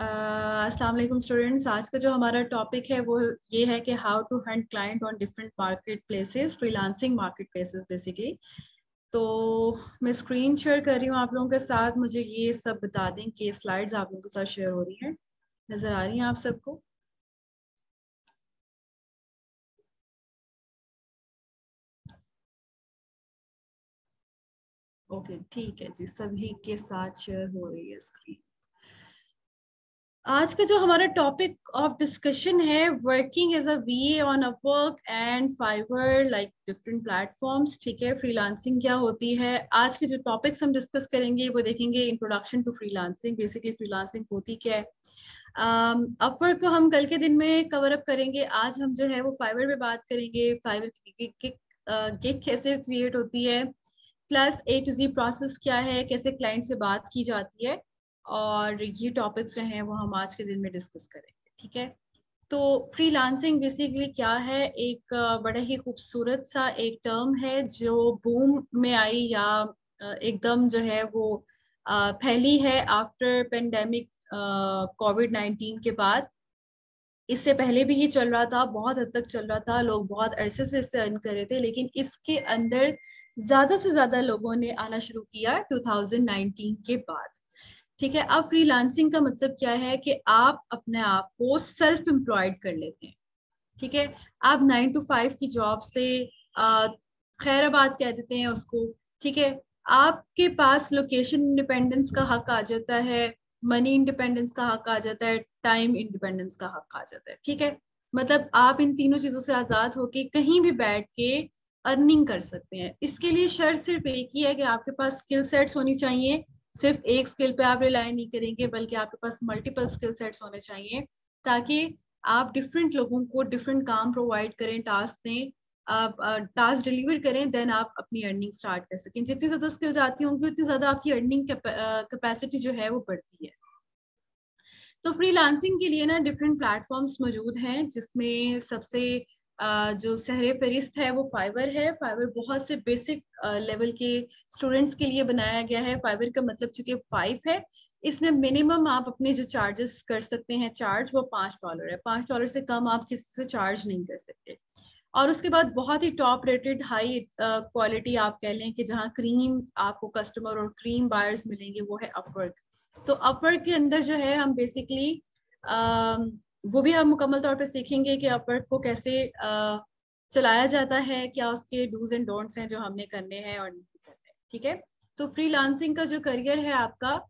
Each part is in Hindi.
अस्सलाम वालेकुम स्टूडेंट्स। आज का जो हमारा टॉपिक है, वो ये है कि how to hunt client on different marketplaces freelancing marketplaces basically तो मैं स्क्रीन शेयर कर रही हूँ आप लोगों के साथ। मुझे ये सब बता दें कि स्लाइड्स आप लोगों के साथ शेयर हो रही हैं। नज़र आ रही हैं आप सबको? ओके ठीक है जी। सभी के साथ शेयर हो रही है स्क्रीन आज का जो हमारा टॉपिक ऑफ़ डिस्कशन है working as a V on Upwork and Fiverr like different platforms ठीक है? फ्रीलांसिंग क्या होती है? आज के जो टॉपिक्स हम डिस्कस करेंगे वो देखेंगे introduction to freelancing basically freelancing होती क्या है? अपवर्क um, को हम कल के दिन में कवर अप करेंगे। आज हम जो है वो फाइवर पे बात करेंगे। फाइवर की गिग कैसे क्रिएट होती है? Plus A to Z process क्या है? कैसे क्लाइंट से बात की जाती है? और ये टॉपिक्स जो हैं, वो हम आज के दिन में डिस्कस करेंगे, ठीक है? तो फ्रीलांसिंग बेसिकली क्या है? एक बड़ा ही खूबसूरत सा एक टर्म है जो बूम में आई या एकदम जो है वो फैली है आफ्टर पेंडेमिक कोविड नाइन्टीन के बाद। इससे पहले भी ही चल रहा था, बहुत हद तक चल रहा था, लोग बहुत अरसे से इससे अर्न कर रहे थे, लेकिन इसके अंदर ज़्यादा से ज़्यादा लोगों ने आना शुरू किया 2019 के बाद। ठीक है? अब फ्रीलांसिंग का मतलब क्या है कि आप अपने आप को सेल्फ एम्प्लॉयड कर लेते हैं। ठीक है? आप नाइन टू फाइव की जॉब से खैराबाद कह देते हैं उसको। ठीक है? आपके पास लोकेशन इंडिपेंडेंस का हक आ जाता है मनी इंडिपेंडेंस का हक आ जाता है टाइम इंडिपेंडेंस का हक आ जाता है। ठीक है? मतलब आप इन तीनों चीज़ों से आज़ाद होके कहीं भी बैठ के अर्निंग कर सकते हैं। इसके लिए शर्त सिर्फ़ एक ही है कि आपके पास स्किल सेट्स होनी चाहिए सिर्फ़ एक स्किल पे आप रिलाई नहीं करेंगे, बल्कि आपके पास मल्टीपल स्किल सेट्स होने चाहिए, ताकि आप डिफरेंट लोगों को डिफरेंट काम प्रोवाइड करें टास्क दें, आप टास्क डिलीवर करें देन आप अपनी अर्निंग स्टार्ट कर सकें। जितनी ज़्यादा स्किल्स आती होंगी, उतनी ज़्यादा आपकी अर्निंग कैपेसिटी जो है, वो बढ़ती है। तो फ्रीलांसिंग के लिए ना डिफरेंट प्लेटफॉर्म्स मौजूद हैं, जिसमें सबसे जो सहरे फरिस्त है, वो फाइबर है। फाइबर बहुत से बेसिक लेवल के स्टूडेंट्स के लिए बनाया गया है। फाइबर का मतलब चूँकि फाइव है, इसमें मिनिमम आप अपने जो चार्जेस कर सकते हैं चार्ज वो पाँच डॉलर है। पाँच डॉलर से कम आप किसी से चार्ज नहीं कर सकते। और उसके बाद बहुत ही टॉप रेटेड हाई क्वालिटी आप कह लें कि जहाँ क्रीम आपको कस्टमर और क्रीम बायर्स मिलेंगे, वो है अपवर्क तो अपवर्क के अंदर जो है, हम बेसिकली वो भी हम मुकम्मल तौर पे सीखेंगे कि अपवर्क को कैसे चलाया जाता है क्या उसके डूज एंड डोंट्स हैं जो हमने करने हैं और नहीं करने ठीक है? तो फ्रीलांसिंग का जो करियर है आपका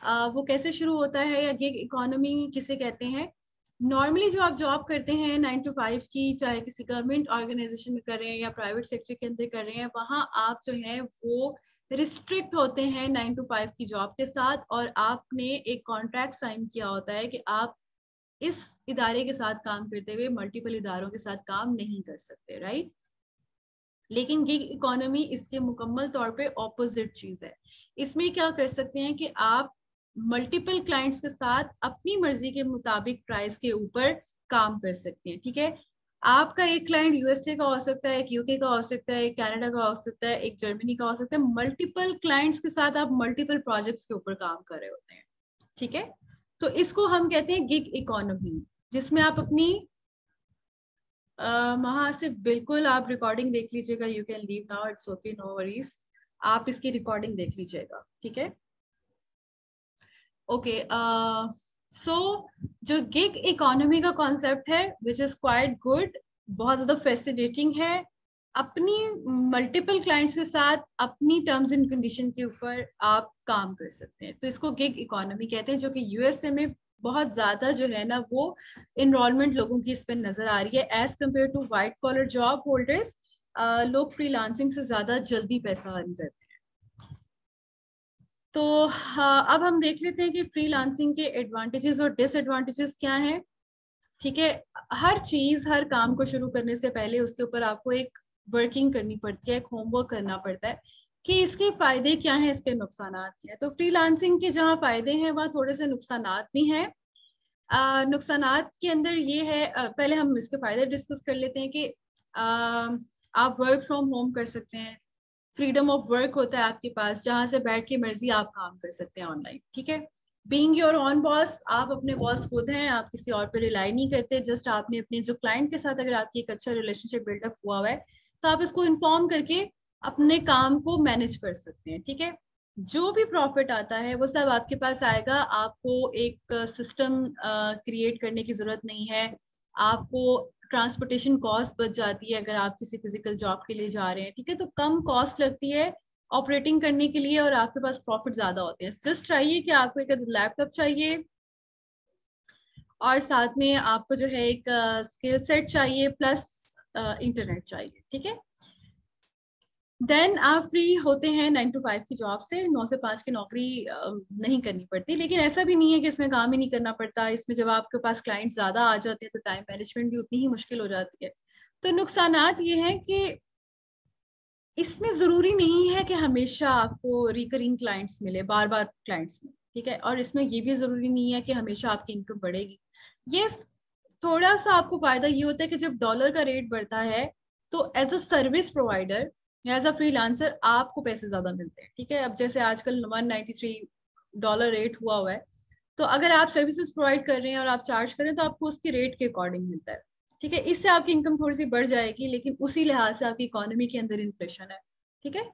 आ, वो कैसे शुरू होता है? या गिग इकोनॉमी किसे कहते हैं? नॉर्मली जो आप जॉब करते हैं नाइन टू फाइव की चाहे किसी गवर्नमेंट ऑर्गेनाइजेशन में कर रहे हैं या प्राइवेट सेक्टर के अंदर कर रहे हैं वहाँ आप जो है वो रिस्ट्रिक्ट होते हैं नाइन टू फाइव की जॉब के साथ और आपने एक कॉन्ट्रैक्ट साइन किया होता है कि आप इस इदारे के साथ काम करते हुए मल्टीपल इदारों के साथ काम नहीं कर सकते राइट लेकिन गिग इकोनॉमी इसके मुकम्मल तौर पे ऑपोजिट चीज़ है। इसमें क्या कर सकते हैं कि आप मल्टीपल क्लाइंट्स के साथ अपनी मर्ज़ी के मुताबिक प्राइस के ऊपर काम कर सकते हैं, ठीक है? आपका एक क्लाइंट यूएसए का हो सकता है, एक यूके का हो सकता है, एक कनाडा का हो सकता है, एक जर्मनी का हो सकता है। मल्टीपल क्लाइंट्स के साथ आप मल्टीपल प्रोजेक्ट्स के ऊपर काम कर रहे होते हैं, ठीक है? तो इसको हम कहते हैं गिग इकोनॉमी जिसमें आप अपनी वहाँ से बिल्कुल आप रिकॉर्डिंग देख लीजिएगा you can leave now it's okay no worries आप इसकी रिकॉर्डिंग देख लीजिएगा, ठीक है? ओके सो जो गिग इकोनॉमी का कॉन्सेप्ट है विच इज़ क्वाइट गुड बहुत ज़्यादा फैसिनेटिंग है। अपनी मल्टीपल क्लाइंट्स के साथ अपनी टर्म्स एंड कंडीशन के ऊपर आप काम कर सकते हैं। तो इसको गिग इकोनॉमी कहते हैं, जो कि यूएसए में बहुत ज़्यादा जो है ना, वो इनरोलमेंट लोगों की इस पर नज़र आ रही है। As compare to white collar job holders लोग फ्रीलांसिंग से ज़्यादा जल्दी पैसा अर्न करते हैं। तो अब हम देख लेते हैं कि फ्रीलांसिंग के एडवांटेजेस और डिसएडवांटेजेस क्या हैं। ठीक है, हर चीज़, हर काम को शुरू करने से पहले उसके ऊपर आपको एक वर्किंग करनी पड़ती है एक होमवर्क करना पड़ता है कि इसके फ़ायदे क्या हैं इसके नुकसान क्या है? तो फ्रीलांसिंग के जहाँ फ़ायदे हैं वहाँ थोड़े से नुकसान भी हैं। नुकसान के अंदर ये है आ, पहले हम इसके फ़ायदे डिस्कस कर लेते हैं कि आ, आप वर्क फ्रॉम होम कर सकते हैं। फ्रीडम ऑफ़ वर्क होता है आपके पास जहाँ से बैठ के मर्ज़ी आप काम कर सकते हैं ऑनलाइन ठीक है? बींग योर ऑन बॉस आप अपने बॉस खुद हैं आप किसी और पे रिलाई नहीं करते जस्ट आपने अपने जो क्लाइंट के साथ अगर आपकी एक अच्छा रिलेशनशिप बिल्डअप हुआ हुआ है तो आप इसको इन्फॉर्म करके अपने काम को मैनेज कर सकते हैं, ठीक है? जो भी प्रॉफिट आता है, वो सब आपके पास आएगा। आपको एक सिस्टम क्रिएट करने की ज़रूरत नहीं है। आपको ट्रांसपोर्टेशन कॉस्ट बच जाती है अगर आप किसी फ़िज़िकल जॉब के लिए जा रहे हैं, ठीक है? तो कम कॉस्ट लगती है ऑपरेटिंग करने के लिए और आपके पास प्रॉफिट ज़्यादा होते हैं। जस्ट चाहिए कि आपको एक लैपटॉप चाहिए और साथ में आपको जो है एक स्किल सेट चाहिए प्लस इंटरनेट चाहिए, ठीक है? देन आप फ्री होते हैं नाइन टू फाइव की जॉब से, नौ से पाँच की नौकरी नहीं करनी पड़ती। लेकिन ऐसा भी नहीं है कि इसमें काम ही नहीं करना पड़ता। इसमें जब आपके पास क्लाइंट ज़्यादा आ जाते हैं तो टाइम मैनेजमेंट भी उतनी ही मुश्किल हो जाती है। तो नुकसान ये हैं कि इसमें ज़रूरी नहीं है कि हमेशा आपको रिकरिंग क्लाइंट्स मिले बार बार क्लाइंट्स मिले, ठीक है? और इसमें ये भी ज़रूरी नहीं है कि हमेशा आपकी इनकम बढ़ेगी। ये थोड़ा सा आपको फ़ायदा ये होता है कि जब डॉलर का रेट बढ़ता है तो as a service provider as a freelancer आपको पैसे ज़्यादा मिलते हैं, ठीक है? अब जैसे आजकल one ninety three dollar rate हुआ हुआ है तो अगर आप सर्विसेज़ प्रोवाइड कर रहे हैं और आप चार्ज करें तो आपको उसके रेट के अकॉर्डिंग मिलता है, ठीक है? इससे आपकी इनकम थोड़ी सी बढ़ जाएगी, लेकिन उसी लिहाज से आपकी इकोनॉमी के अंदर इन्फ्लेशन है, ठीक है?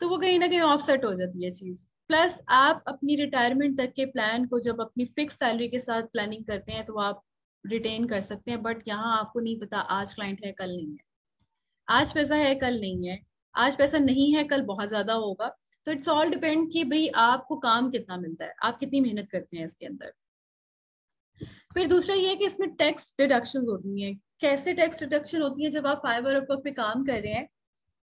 तो वो कहीं ना कहीं ऑफसेट हो जाती है चीज़। प्लस आप अपनी रिटायरमेंट तक के प्लान को जब अपनी फिक्स सैलरी के साथ प्लानिंग करते हैं तो आप रिटेन कर सकते हैं बट यहाँ आपको नहीं पता, आज क्लाइंट है, कल नहीं है। आज पैसा है, कल नहीं है। आज पैसा नहीं है, कल बहुत ज़्यादा होगा। तो इट्स ऑल डिपेंड कि भाई आपको काम कितना मिलता है। आप कितनी मेहनत करते हैं इसके अंदर। फिर दूसरा ये कि इसमें टैक्स डिडक्शन होती है। कैसे टैक्स डिडक्शन होती है? जब आप फाइबर अपवर्क पे काम कर रहे हैं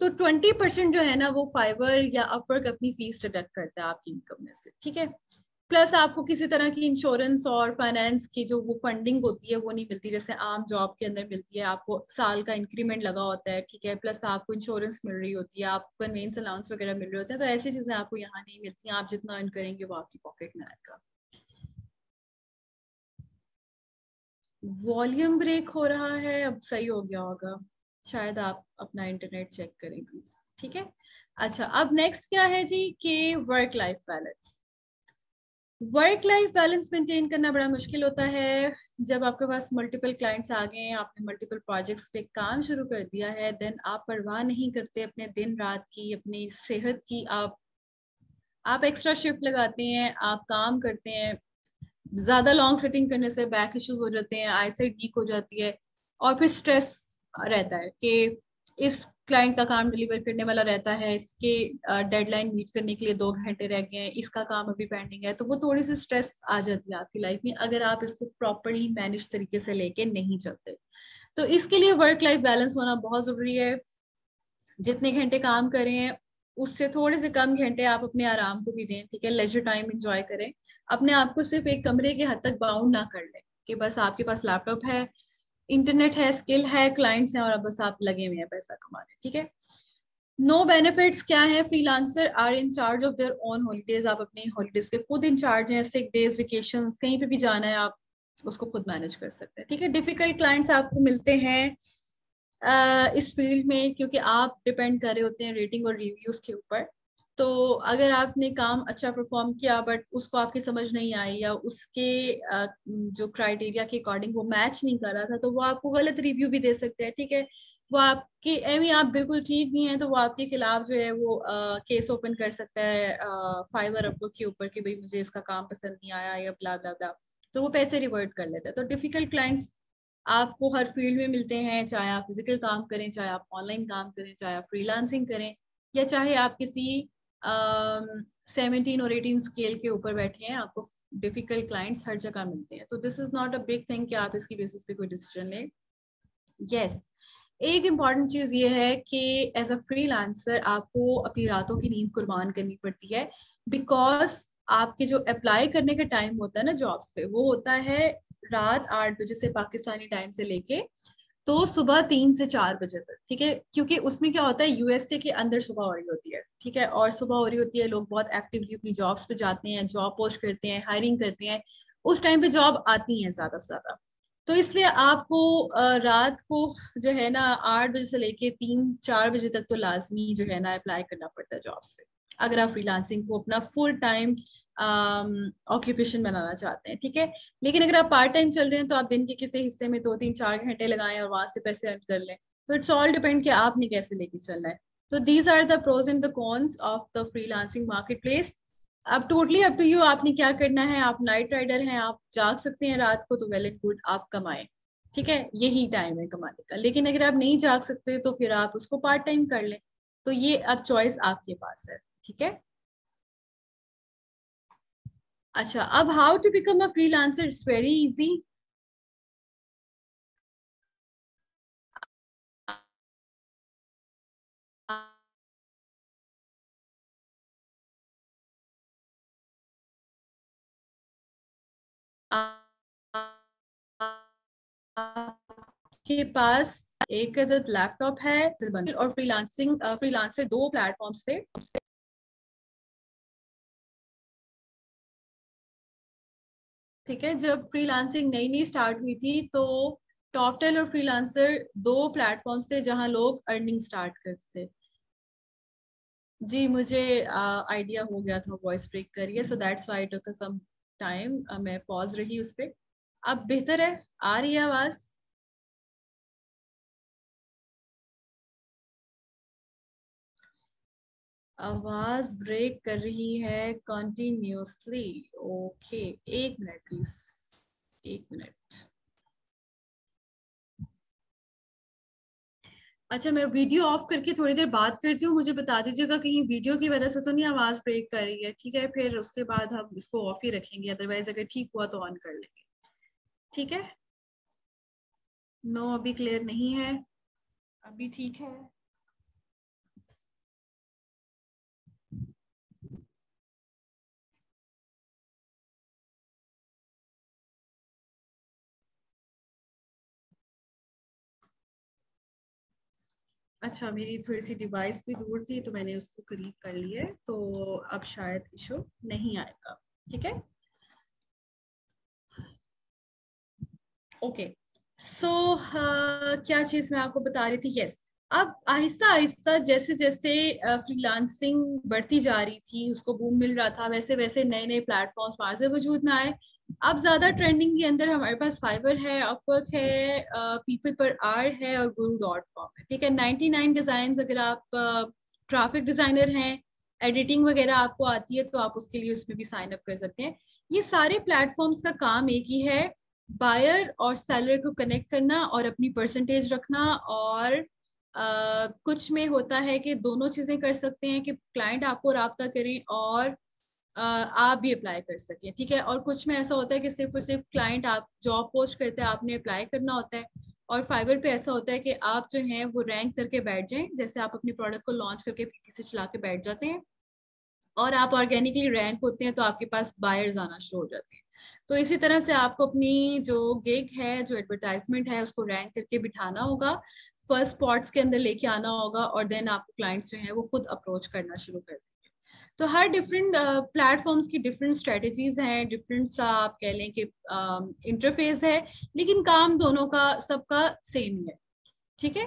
तो ट्वेंटी परसेंट जो है ना, वो फाइबर या अपवर्क अपनी फ़ीस डिडक्ट करता है आपकी इनकम में से। ठीक है? प्लस आपको किसी तरह की इंश्योरेंस और फाइनेंस की जो वो फंडिंग होती है, वो नहीं मिलती। जैसे आम जॉब के अंदर मिलती है, आपको साल का इंक्रीमेंट लगा होता है, ठीक है? प्लस आपको इंश्योरेंस मिल रही होती है, आपको कन्वेंस अलाउंस वगैरह मिल रहे होते हैं तो ऐसी चीज़ें आपको यहाँ नहीं मिलती। आप जितना अर्न करेंगे, वो आपकी पॉकेट में आएगा। वॉल्यूम ब्रेक हो रहा है, अब सही हो गया होगा। शायद आप अपना इंटरनेट चेक करें प्लीज़ ठीक है? अच्छा अब नेक्स्ट क्या है जी? के work life balance work life balance maintain करना बड़ा मुश्किल होता है। जब आपके पास मल्टीपल क्लाइंट्स आ गए हैं आपने मल्टीपल प्रोजेक्ट्स पे काम शुरू कर दिया है देन आप परवाह नहीं करते अपने दिन रात की, अपनी सेहत की। आप आप एक्स्ट्रा शिफ्ट लगाते हैं, आप काम करते हैं, ज़्यादा लॉन्ग सिटिंग करने से बैक इश्यूज़ हो जाते हैं आई साइड वीक हो जाती है, और फिर स्ट्रेस रहता है कि इस क्लाइंट का काम डिलीवर करने वाला रहता है, इसके डेडलाइन मीट करने के लिए दो घंटे रह गए हैं, इसका काम अभी पेंडिंग है तो वो थोड़ी सी स्ट्रेस आ जाती है आपकी लाइफ में, अगर आप इसको प्रॉपरली मैनेज तरीके से लेके नहीं चलते। तो इसके लिए वर्क लाइफ बैलेंस होना बहुत ज़रूरी है। जितने घंटे काम करें, उससे थोड़े से कम घंटे आप अपने आराम को भी दें, ठीक है? लेजर टाइम इंजॉय करें। अपने आप को सिर्फ़ एक कमरे के हद तक बाउंड ना कर लें कि बस आपके पास लैपटॉप है इंटरनेट है स्किल है क्लाइंट्स हैं और अब बस आप लगे हुए हैं पैसा कमाने, ठीक है? नो बेनिफिट्स क्या है? Freelancer are in charge of their own holidays आप अपने हॉलीडेज के खुद इन चार्ज हैं सिक डेज़ वेकेशन कहीं पे भी जाना है, आप उसको खुद मैनेज कर सकते हैं, ठीक है? डिफ़िकल्ट क्लाइंट्स आपको मिलते हैं इस फ़ील्ड में, क्योंकि आप डिपेंड कर रहे होते हैं रेटिंग और रिव्यूज़ के ऊपर। तो अगर आपने काम अच्छा परफॉर्म किया बट उसको आपकी समझ नहीं आई या उसके जो क्राइटेरिया के अकॉर्डिंग वो मैच नहीं कर रहा था तो वो आपको गलत रिव्यू भी दे सकते हैं ठीक है? वो आपके एम आप बिल्कुल ठीक नहीं है तो वो आपके खिलाफ जो है वो आ, केस ओपन कर सकता है फाइवर अपवर्क के ऊपर कि भाई मुझे इसका काम पसंद नहीं आया या ब्ला ब्ला ब्ला तो वो पैसे रिवर्ट कर लेते हैं। तो डिफ़िकल्ट क्लाइंट्स आपको हर फ़ील्ड में मिलते हैं चाहे आप फ़िज़िकल काम करें चाहे आप ऑनलाइन काम करें चाहे आप फ्रीलांसिंग करें या चाहे आप किसी सेवनटीन और एटीन स्केल के ऊपर बैठे हैं आपको डिफ़िकल्ट क्लाइंट्स हर जगह मिलते हैं। तो this is not a big thing कि आप इसकी बेसिस पे कोई डिसीज़न लें। यस yes, एक इंपॉर्टेंट चीज़ ये है कि एज अ फ्रीलांसर आपको अपनी रातों की नींद कुर्बान करनी पड़ती है। बिकॉज़ आपके जो अप्लाई करने का टाइम होता है ना जॉब्स पे वो होता है रात आठ बजे से पाकिस्तानी टाइम से लेके तो सुबह तीन से चार बजे तक, ठीक है? क्योंकि उसमें क्या होता है यूएसए के अंदर सुबह हो रही होती है, ठीक है? और सुबह हो रही होती है, लोग बहुत एक्टिवली अपनी जॉब्स पे जाते हैं जॉब पोस्ट करते हैं हायरिंग करते हैं। उस टाइम पे जॉब आती है ज़्यादा से ज़्यादा। तो इसलिए आपको रात को जो है ना, आठ बजे से लेके तीन, चार बजे तक तो लाजमी जो है ना अप्लाई करना पड़ता है जॉब्स पे। अगर आप फ्रीलांसिंग को अपना फुल टाइम ऑक्यूपेशन um, बनाना चाहते हैं ठीक है? लेकिन अगर आप पार्ट टाइम चल रहे हैं तो आप दिन के किसी हिस्से में दो तीन चार घंटे लगाएँ और वहाँ से पैसे अर्न कर लें। तो इट्स ऑल डिपेंड कि आपने कैसे लेके चलना है। तो these are the pros and the cons of the freelancing marketplace अब टोटली अप टू यू आपने क्या करना है? आप नाइट राइडर हैं आप जाग सकते हैं रात को तो वेल एंड गुड आप कमाएँ ठीक है? यही टाइम है कमाने का। लेकिन अगर आप नहीं जाग सकते तो फिर आप उसको पार्ट टाइम कर लें। तो ये अब चॉइस आपके पास है ठीक है? अच्छा अब how to become a freelancer it's very easy आपके पास एक लैपटॉप है, और फ्रीलांसिंग फ्रीलांसर दो प्लेटफॉर्म से ठीक है जब फ्रीलांसिंग नई नई स्टार्ट हुई थी तो टॉपटेल और फ्रीलांसर दो प्लेटफॉर्म थे जहाँ लोग अर्निंग स्टार्ट करते थे। जी मुझे आइडिया uh, हो गया था वॉइस ब्रेक करिए so that's why took some time मैं पॉज रही उस पर अब बेहतर है आ रही है आवाज़। आवाज़ ब्रेक कर रही है कंटिन्यूसली ओके एक मिनट प्लीज़ एक मिनट अच्छा मैं वीडियो ऑफ़ करके थोड़ी देर बात करती हूँ। मुझे बता दीजिएगा कहीं वीडियो की वजह से तो नहीं आवाज़ ब्रेक कर रही है? ठीक है फिर उसके बाद हम इसको ऑफ़ ही रखेंगे। अदरवाइज़ अगर ठीक हुआ तो ऑन कर लेंगे। ठीक है? नो no, अभी क्लियर नहीं है। अभी ठीक है। अच्छा मेरी थोड़ी सी डिवाइस भी दूर थी तो मैंने उसको करीब कर लिया तो अब शायद इशू नहीं आएगा, ठीक है ओके सो क्या चीज़ मैं आपको बता रही थी यस yes. अब आहिस्ता आहिस्ता जैसे जैसे फ्रीलांसिंग बढ़ती जा रही थी, उसको बूम मिल रहा था वैसे वैसे नए नए प्लेटफॉर्म्स से वजूद में आए अब ज़्यादा ट्रेंडिंग के अंदर हमारे पास फाइबर है अपवर्क है पीपल पर आर है और गुरु डॉट कॉम है ठीक है? नाइनटी नाइन डिज़ाइन अगर आप ग्राफिक डिज़ाइनर हैं एडिटिंग वगैरह आपको आती है तो आप उसके लिए उसमें भी साइन अप कर सकते हैं। ये सारे प्लेटफॉर्म्स का काम एक ही है बायर और सेलर को कनेक्ट करना और अपनी परसेंटेज रखना और Uh, कुछ में होता है कि दोनों चीज़ें कर सकते हैं कि क्लाइंट आपको रबता करें और आप भी अप्लाई कर सकें, ठीक है? और कुछ में ऐसा होता है कि सिर्फ़ और सिर्फ़ क्लाइंट आप जॉब पोस्ट करते हैं, आपने अप्लाई करना होता है और फाइबर पे ऐसा होता है कि आप जो हैं वो रैंक करके बैठ जाएँ, जैसे आप अपने प्रोडक्ट को लॉन्च करके पीपीसी चला के बैठ जाते हैं और आप ऑर्गेनिकली रैंक होते हैं तो आपके पास बायर्स आना शुरू हो जाते हैं। तो इसी तरह से आपको अपनी जो गिग है, जो एडवर्टाइजमेंट है, उसको रैंक करके बिठाना होगा फ़र्स्ट स्पॉट्स के अंदर लेके आना होगा और देन आपको क्लाइंट्स जो है वो खुद अप्रोच करना शुरू कर तो हर डिफरेंट प्लेटफॉर्म्स uh, की डिफरेंट स्ट्रेटजीज हैं डिफरेंट सा आप कह लें कि इंटरफेस um, है लेकिन काम दोनों का सबका सेम है ठीक है?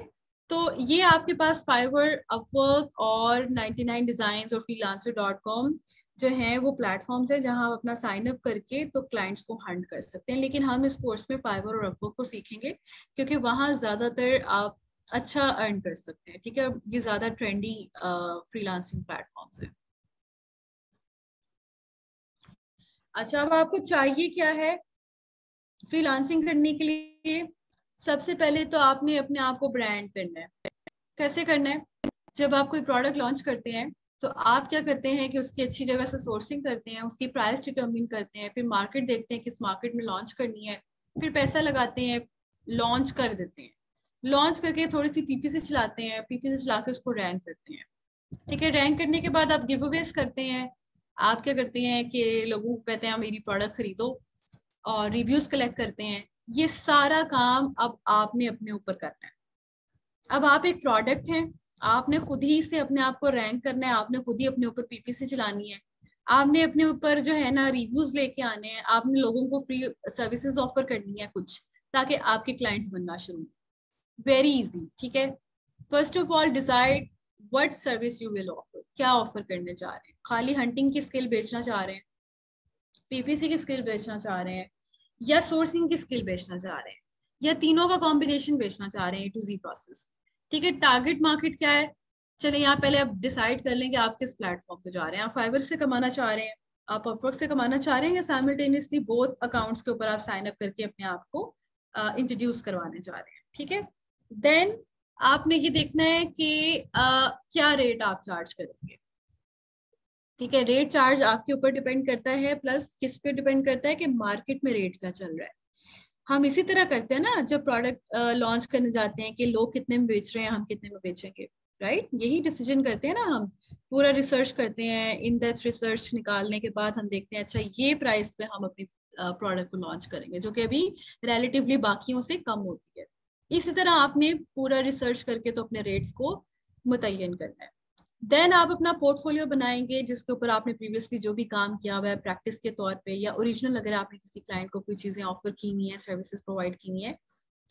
तो ये आपके पास फाइवर अपवर्क और 99 डिज़ाइन और फ्रीलांसर डॉट कॉम जो है वो प्लेटफॉर्म्स है जहाँ आप अपना साइन अप करके तो क्लाइंट्स को हंड कर सकते हैं। लेकिन हम इस कोर्स में फाइवर और अपवर्क को सीखेंगे क्योंकि वहाँ ज़्यादातर आप अच्छा अर्न कर सकते हैं ठीक है? ये ज़्यादा ट्रेंडी फ्रीलांसिंग प्लेटफॉर्म्स है। अच्छा अब आपको चाहिए क्या है फ्रीलांसिंग करने के लिए? सबसे पहले तो आपने अपने आप को ब्रांड करना है। कैसे करना है? जब आप कोई प्रोडक्ट लॉन्च करते हैं तो आप क्या करते हैं कि उसकी अच्छी जगह से सोर्सिंग करते हैं, उसकी प्राइस डिटर्मिन करते हैं, फिर मार्केट देखते हैं किस मार्केट में लॉन्च करनी है, फिर पैसा लगाते हैं लॉन्च कर देते हैं। लॉन्च करके थोड़ी सी पीपीसी चलाते हैं पीपीसी चला के उसको रैंक करते हैं। ठीक है रैंक करने के बाद आप गिव अवेज करते हैं आप क्या करते हैं कि लोगों को कहते हैं मेरी प्रोडक्ट खरीदो और रिव्यूज़ कलेक्ट करते हैं। ये सारा काम अब आपने अपने ऊपर करना है। अब आप एक प्रोडक्ट हैं, आपने खुद ही से अपने आप को रैंक करना है, आपने खुद ही अपने ऊपर पीपीसी चलानी है। आपने अपने ऊपर जो है ना रिव्यूज़ लेके आने हैं, आपने लोगों को फ्री सर्विसेज़ ऑफ़र करनी है कुछ, ताकि आपके क्लाइंट्स बनना शुरू वेरी इजी ठीक है? First of all decide what service you will offer क्या ऑफ़र करने जा रहे हैं। खाली हंटिंग की स्किल बेचना चाह रहे हैं पीपीसी की स्किल बेचना चाह रहे हैं या सोर्सिंग की स्किल बेचना चाह रहे हैं या तीनों का कॉम्बिनेशन बेचना चाह रहे हैं ए टू जी प्रोसेस ठीक है टारगेट मार्केट क्या है? चले यहाँ पहले आप डिसाइड कर लें कि आप किस प्लेटफॉर्म पे जा रहे हैं। आप फाइबर से कमाना चाह रहे हैं आप अपवर्क से कमाना चाह रहे हैं या साइमल्टेनियसली बोथ अकाउंट्स के ऊपर आप साइन अप करके अपने आप को इंट्रोड्यूस uh, करवाने चाह रहे हैं। ठीक है? देन आपने ये देखना है कि uh, क्या रेट आप चार्ज करेंगे? ठीक है रेट चार्ज आपके ऊपर डिपेंड करता है प्लस किस पे डिपेंड करता है कि मार्केट में रेट क्या चल रहा है। हम इसी तरह करते हैं ना, जब प्रोडक्ट लॉन्च करने जाते हैं कि लोग कितने में बेच रहे हैं, हम कितने में बेचेंगे राइट यही डिसीज़न करते हैं ना हम। पूरा रिसर्च करते हैं इन डेप्थ रिसर्च निकालने के बाद हम देखते हैं अच्छा ये प्राइस पे हम अपनी प्रोडक्ट को लॉन्च करेंगे, जो कि अभी रिलेटिवली बाकियों से कम होती है। इसी तरह आपने पूरा रिसर्च करके तो अपने रेट्स को मुतयन करना है। देन आप अपना पोर्टफोलियो बनाएँगे जिसके ऊपर आपने प्रीवियसली जो भी काम किया हुआ है प्रैक्टिस के तौर पे या ओरिजिनल अगर आपने किसी क्लाइंट को कोई चीज़ें ऑफ़र की हुई है सर्विसेज़ प्रोवाइड की हुई है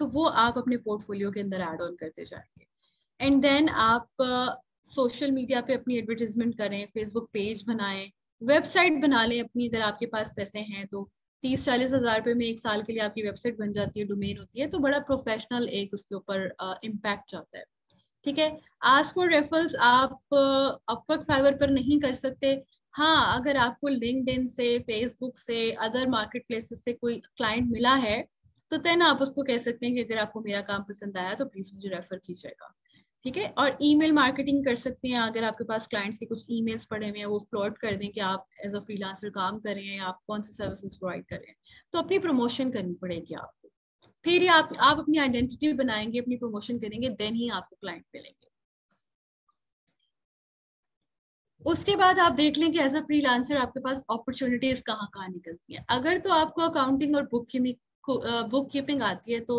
तो वो आप अपने पोर्टफोलियो के अंदर एड ऑन करते जाएँगे। एंड देन आप सोशल uh, मीडिया पे अपनी एडवर्टीजमेंट करें फेसबुक पेज बनाएँ वेबसाइट बना लें अपनी अगर आपके पास पैसे हैं तो तीस चालीस हज़ार रुपये में एक साल के लिए आपकी वेबसाइट बन जाती है डोमेन होती है तो बड़ा प्रोफेशनल एक उसके ऊपर इम्पैक्ट uh, जाता है। ठीक है? आज फॉर रेफरल्स आप अपवर्क uh, फाइवर पर नहीं कर सकते। हाँ अगर आपको लिंकड से फेसबुक से अदर मार्केट प्लेसेस से कोई क्लाइंट मिला है तो तेन आप उसको कह सकते हैं कि अगर आपको मेरा काम पसंद आया तो प्लीज़ मुझे रेफर कीजिएगा। ठीक है? और ईमेल मार्केटिंग कर सकते हैं अगर आपके पास क्लाइंट्स के कुछ ईमेल्स पड़े हुए हैं वो फ्लॉट कर दें कि आप एज अ फ्रीलांसर काम कर हैं आप कौन सी सर्विसेज़ प्रोवाइड कर तो अपनी प्रमोशन करनी पड़ेगी आपको फिर आप आप अपनी आइडेंटिटी बनाएँगे, अपनी प्रमोशन करेंगे देन ही आपको क्लाइंट मिलेंगे। उसके बाद आप देख लें कि एज अ फ्रीलांसर आपके पास अपॉर्चुनिटीज़ कहाँ कहाँ निकलती हैं। अगर तो आपको अकाउंटिंग और बुक बुक कीपिंग आती है तो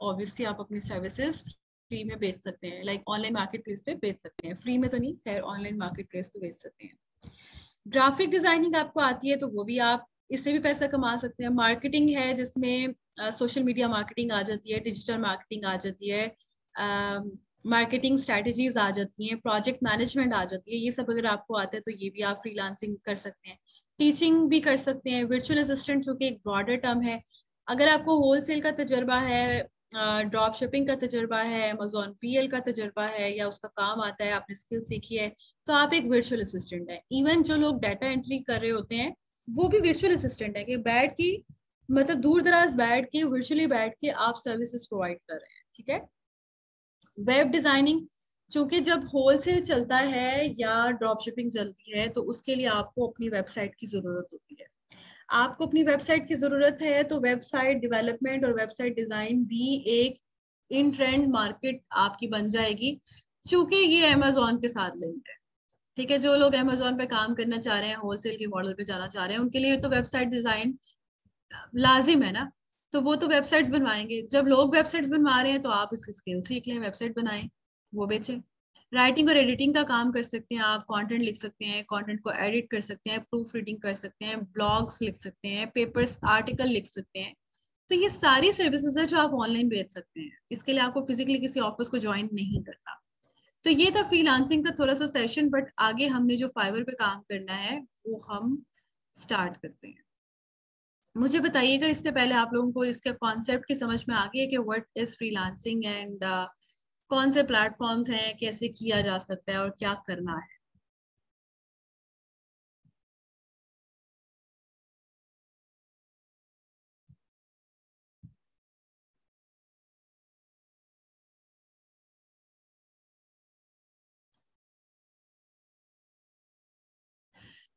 ऑब्वियसली आप अपनी सर्विसेज़ फ्री में बेच सकते हैं। लाइक ऑनलाइन मार्केट प्लेस पे बेच सकते हैं। फ्री में तो नहीं, खैर ऑनलाइन मार्केट प्लेस पे बेच सकते हैं। ग्राफिक डिज़ाइनिंग आपको आती है तो वो भी आप इससे भी पैसा कमा सकते हैं। मार्केटिंग है जिसमें सोशल मीडिया मार्केटिंग आ जाती है, डिजिटल मार्केटिंग आ जाती है मार्केटिंग स्ट्रेटजीज आ जाती हैं, प्रोजेक्ट मैनेजमेंट आ जाती है। ये सब अगर आपको आता है तो ये भी आप फ्रीलांसिंग कर सकते हैं। टीचिंग भी कर सकते हैं। वर्चुअल असिस्टेंट जो कि एक ब्रॉडर टर्म है। अगर आपको होलसेल का तजर्बा है ड्रॉप शिपिंग का तजर्बा है अमेजोन पीएल का तजर्बा है, या उसका काम आता है, आपने स्किल सीखी है तो आप एक वर्चुअल असिस्टेंट है। इवन जो लोग डाटा एंट्री कर रहे होते हैं वो भी वर्चुअल असिस्टेंट है कि बैठ के मतलब दूर दराज बैठ के वर्चुअली बैठ के आप सर्विसेज़ प्रोवाइड कर रहे हैं, ठीक है? वेब डिज़ाइनिंग चूँकि जब होलसेल चलता है या ड्रॉप शिपिंग चलती है तो उसके लिए आपको अपनी वेबसाइट की ज़रूरत होती है। आपको अपनी वेबसाइट की ज़रूरत है तो वेबसाइट डेवलपमेंट और वेबसाइट डिज़ाइन भी एक इन ट्रेंड मार्केट आपकी बन जाएगी, चूँकि ये अमेजोन के साथ लिंक्ड है। ठीक है, जो लोग अमेजोन पे काम करना चाह रहे हैं होलसेल के मॉडल पे जाना चाह रहे हैं, उनके लिए तो वेबसाइट डिज़ाइन लाजिम है ना? तो वो तो वेबसाइट्स बनवाएँगे। जब लोग वेबसाइट्स बनवा रहे हैं तो आप इसकी स्किल सीख लें वेबसाइट बनाएँ, वो बेचें। राइटिंग और एडिटिंग का काम कर सकते हैं आप कंटेंट लिख सकते हैं कंटेंट को एडिट कर सकते हैं प्रूफ रीडिंग कर सकते हैं ब्लॉग्स लिख सकते हैं पेपर्स आर्टिकल लिख सकते हैं। तो ये सारी सर्विसेज़ है जो आप ऑनलाइन बेच सकते हैं। इसके लिए आपको फिजिकली किसी ऑफ़िस को ज्वाइन नहीं करना। तो ये था फ्रीलांसिंग का थोड़ा सा सेशन बट आगे हमने जो फाइबर पे काम करना है, वो हम स्टार्ट करते हैं। मुझे बताइएगा इससे पहले आप लोगों को इसके कॉन्सेप्ट की समझ में आ गई है कि व्हाट इज़ फ्रीलांसिंग एंड कौन से प्लेटफॉर्म्स हैं, कैसे किया जा सकता है और क्या करना है?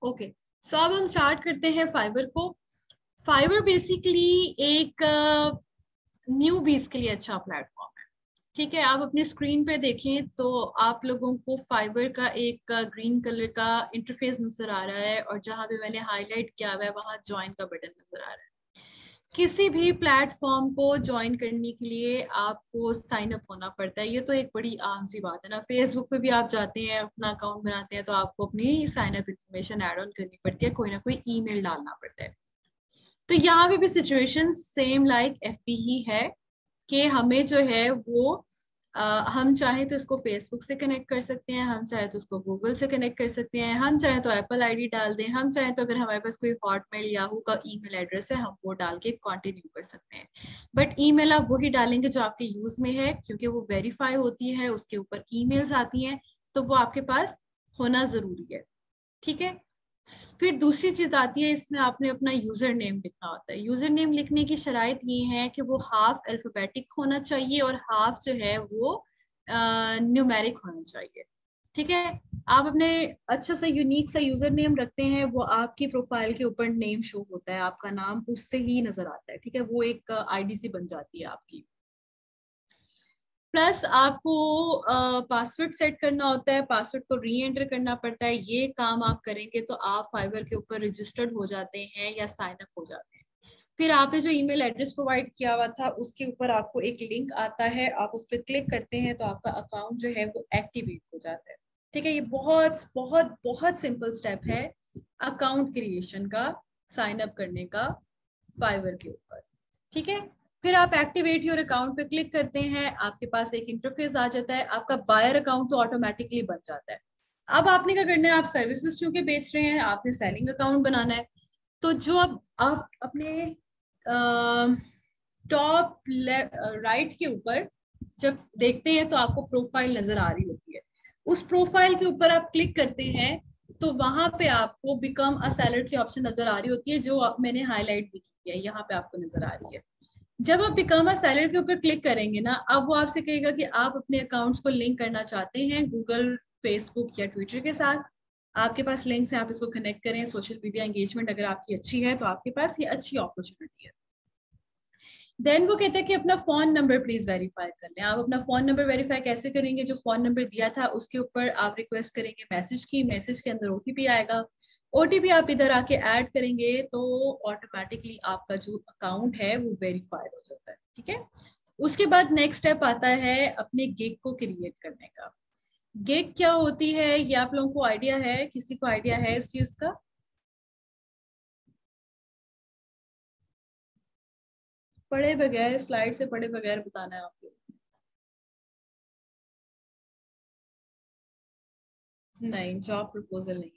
ओके. सो अब हम स्टार्ट करते हैं फाइबर को. फाइबर बेसिकली एक न्यू uh, बीस के लिए अच्छा प्लेटफॉर्म है. ठीक है? आप अपने स्क्रीन पे देखें तो आप लोगों को फाइबर का एक ग्रीन कलर का इंटरफेस नज़र आ रहा है और जहाँ पे मैंने हाईलाइट किया हुआ है वहाँ ज्वाइन का बटन नज़र आ रहा है. किसी भी प्लेटफॉर्म को ज्वाइन करने के लिए आपको साइन अप होना पड़ता है। ये तो एक बड़ी आम सी बात है ना। फेसबुक पे भी आप जाते हैं, अपना अकाउंट बनाते हैं तो आपको अपनी sign up information add on करनी पड़ती है। कोई ना कोई ईमेल डालना पड़ता है। तो यहाँ पे भी सिचुएशन सेम लाइक एफपी ही है कि हमें जो है वो हम चाहें तो इसको फेसबुक से कनेक्ट कर सकते हैं, हम चाहे तो उसको गूगल से कनेक्ट कर सकते हैं, हम चाहे तो एप्पल आईडी डाल दें, हम चाहे तो अगर हमारे पास कोई हॉटमेल याहू का ईमेल एड्रेस है, हम वो डाल के कंटिन्यू कर सकते हैं। बट ईमेल आप वही डालेंगे जो आपके यूज़ में है, क्योंकि वो वेरीफाई होती है, उसके ऊपर ईमेल्स आती हैं तो वो आपके पास होना ज़रूरी है। ठीक है? फिर दूसरी चीज़ आती है, इसमें आपने अपना यूज़र नेम लिखना होता है। यूज़र नेम लिखने की शराइत ये है कि वो हाफ़ अल्फाबेटिक होना चाहिए और हाफ़ जो है वो न्यूमेरिक होना चाहिए। ठीक है? आप अपने अच्छा सा यूनिक सा यूज़र नेम रखते हैं, वो आपकी प्रोफ़ाइल के ऊपर नेम शो होता है, आपका नाम उससे ही नज़र आता है। ठीक है? वो एक आईडी सी बन जाती है आपकी। प्लस आपको पासवर्ड सेट करना होता है पासवर्ड को री एंटर करना पड़ता है, ये काम आप करेंगे तो आप फाइवर के ऊपर रजिस्टर्ड हो जाते हैं या साइन अप हो जाते हैं। फिर आपने जो ईमेल एड्रेस प्रोवाइड किया हुआ था, उसके ऊपर आपको एक लिंक आता है, आप उस पर क्लिक करते हैं तो आपका अकाउंट जो है वो एक्टिवेट हो जाता है। ठीक है, ये बहुत बहुत बहुत सिंपल स्टेप है अकाउंट क्रिएशन का साइन अप करने का फाइवर के ऊपर। ठीक है? फिर आप एक्टिवेट योर अकाउंट पे क्लिक करते हैं, आपके पास एक इंटरफेस आ जाता है, आपका बायर अकाउंट तो ऑटोमेटिकली बन जाता है। अब आपने क्या करना है, आप सर्विसेज़ चूँकि बेच रहे हैं, आपने सेलिंग अकाउंट बनाना है। तो जो अब आप अपने टॉप राइट के ऊपर जब देखते हैं तो आपको प्रोफ़ाइल नज़र आ रही होती है। उस प्रोफ़ाइल के ऊपर आप क्लिक करते हैं तो वहाँ पे आपको बिकम अ सेलर की ऑप्शन नज़र आ रही होती है, जो मैंने हाईलाइट भी की है, यहाँ पे आपको नज़र आ रही है। जब आप बिकम अ सेलर के ऊपर क्लिक करेंगे ना, अब वो आपसे कहेगा कि आप अपने अकाउंट्स को लिंक करना चाहते हैं गूगल फेसबुक या ट्विटर के साथ। आपके पास लिंक्स हैं, आप इसको कनेक्ट करें। सोशल मीडिया एंगेजमेंट अगर आपकी अच्छी है तो आपके पास ये अच्छी अपॉर्चुनिटी है। देन वो कहते हैं कि अपना फ़ोन नंबर प्लीज़ वेरीफाई कर लें। आप अपना फ़ोन नंबर वेरीफाई कैसे करेंगे? जो फ़ोन नंबर दिया था, उसके ऊपर आप रिक्वेस्ट करेंगे मैसेज की। मैसेज के अंदर ओटीपी आएगा। ओटीपी आप इधर आके ऐड करेंगे तो ऑटोमेटिकली आपका जो अकाउंट है वो वेरीफाइड हो जाता है, ठीक है? उसके बाद नेक्स्ट स्टेप आता है अपने गिग को क्रिएट करने का। गिग क्या होती है? ये आप लोगों को आइडिया है? किसी को आइडिया है इस चीज़ का? पढ़े बगैर स्लाइड से पढ़े बगैर बताना है आपको नहीं जॉब प्रपोजल नहीं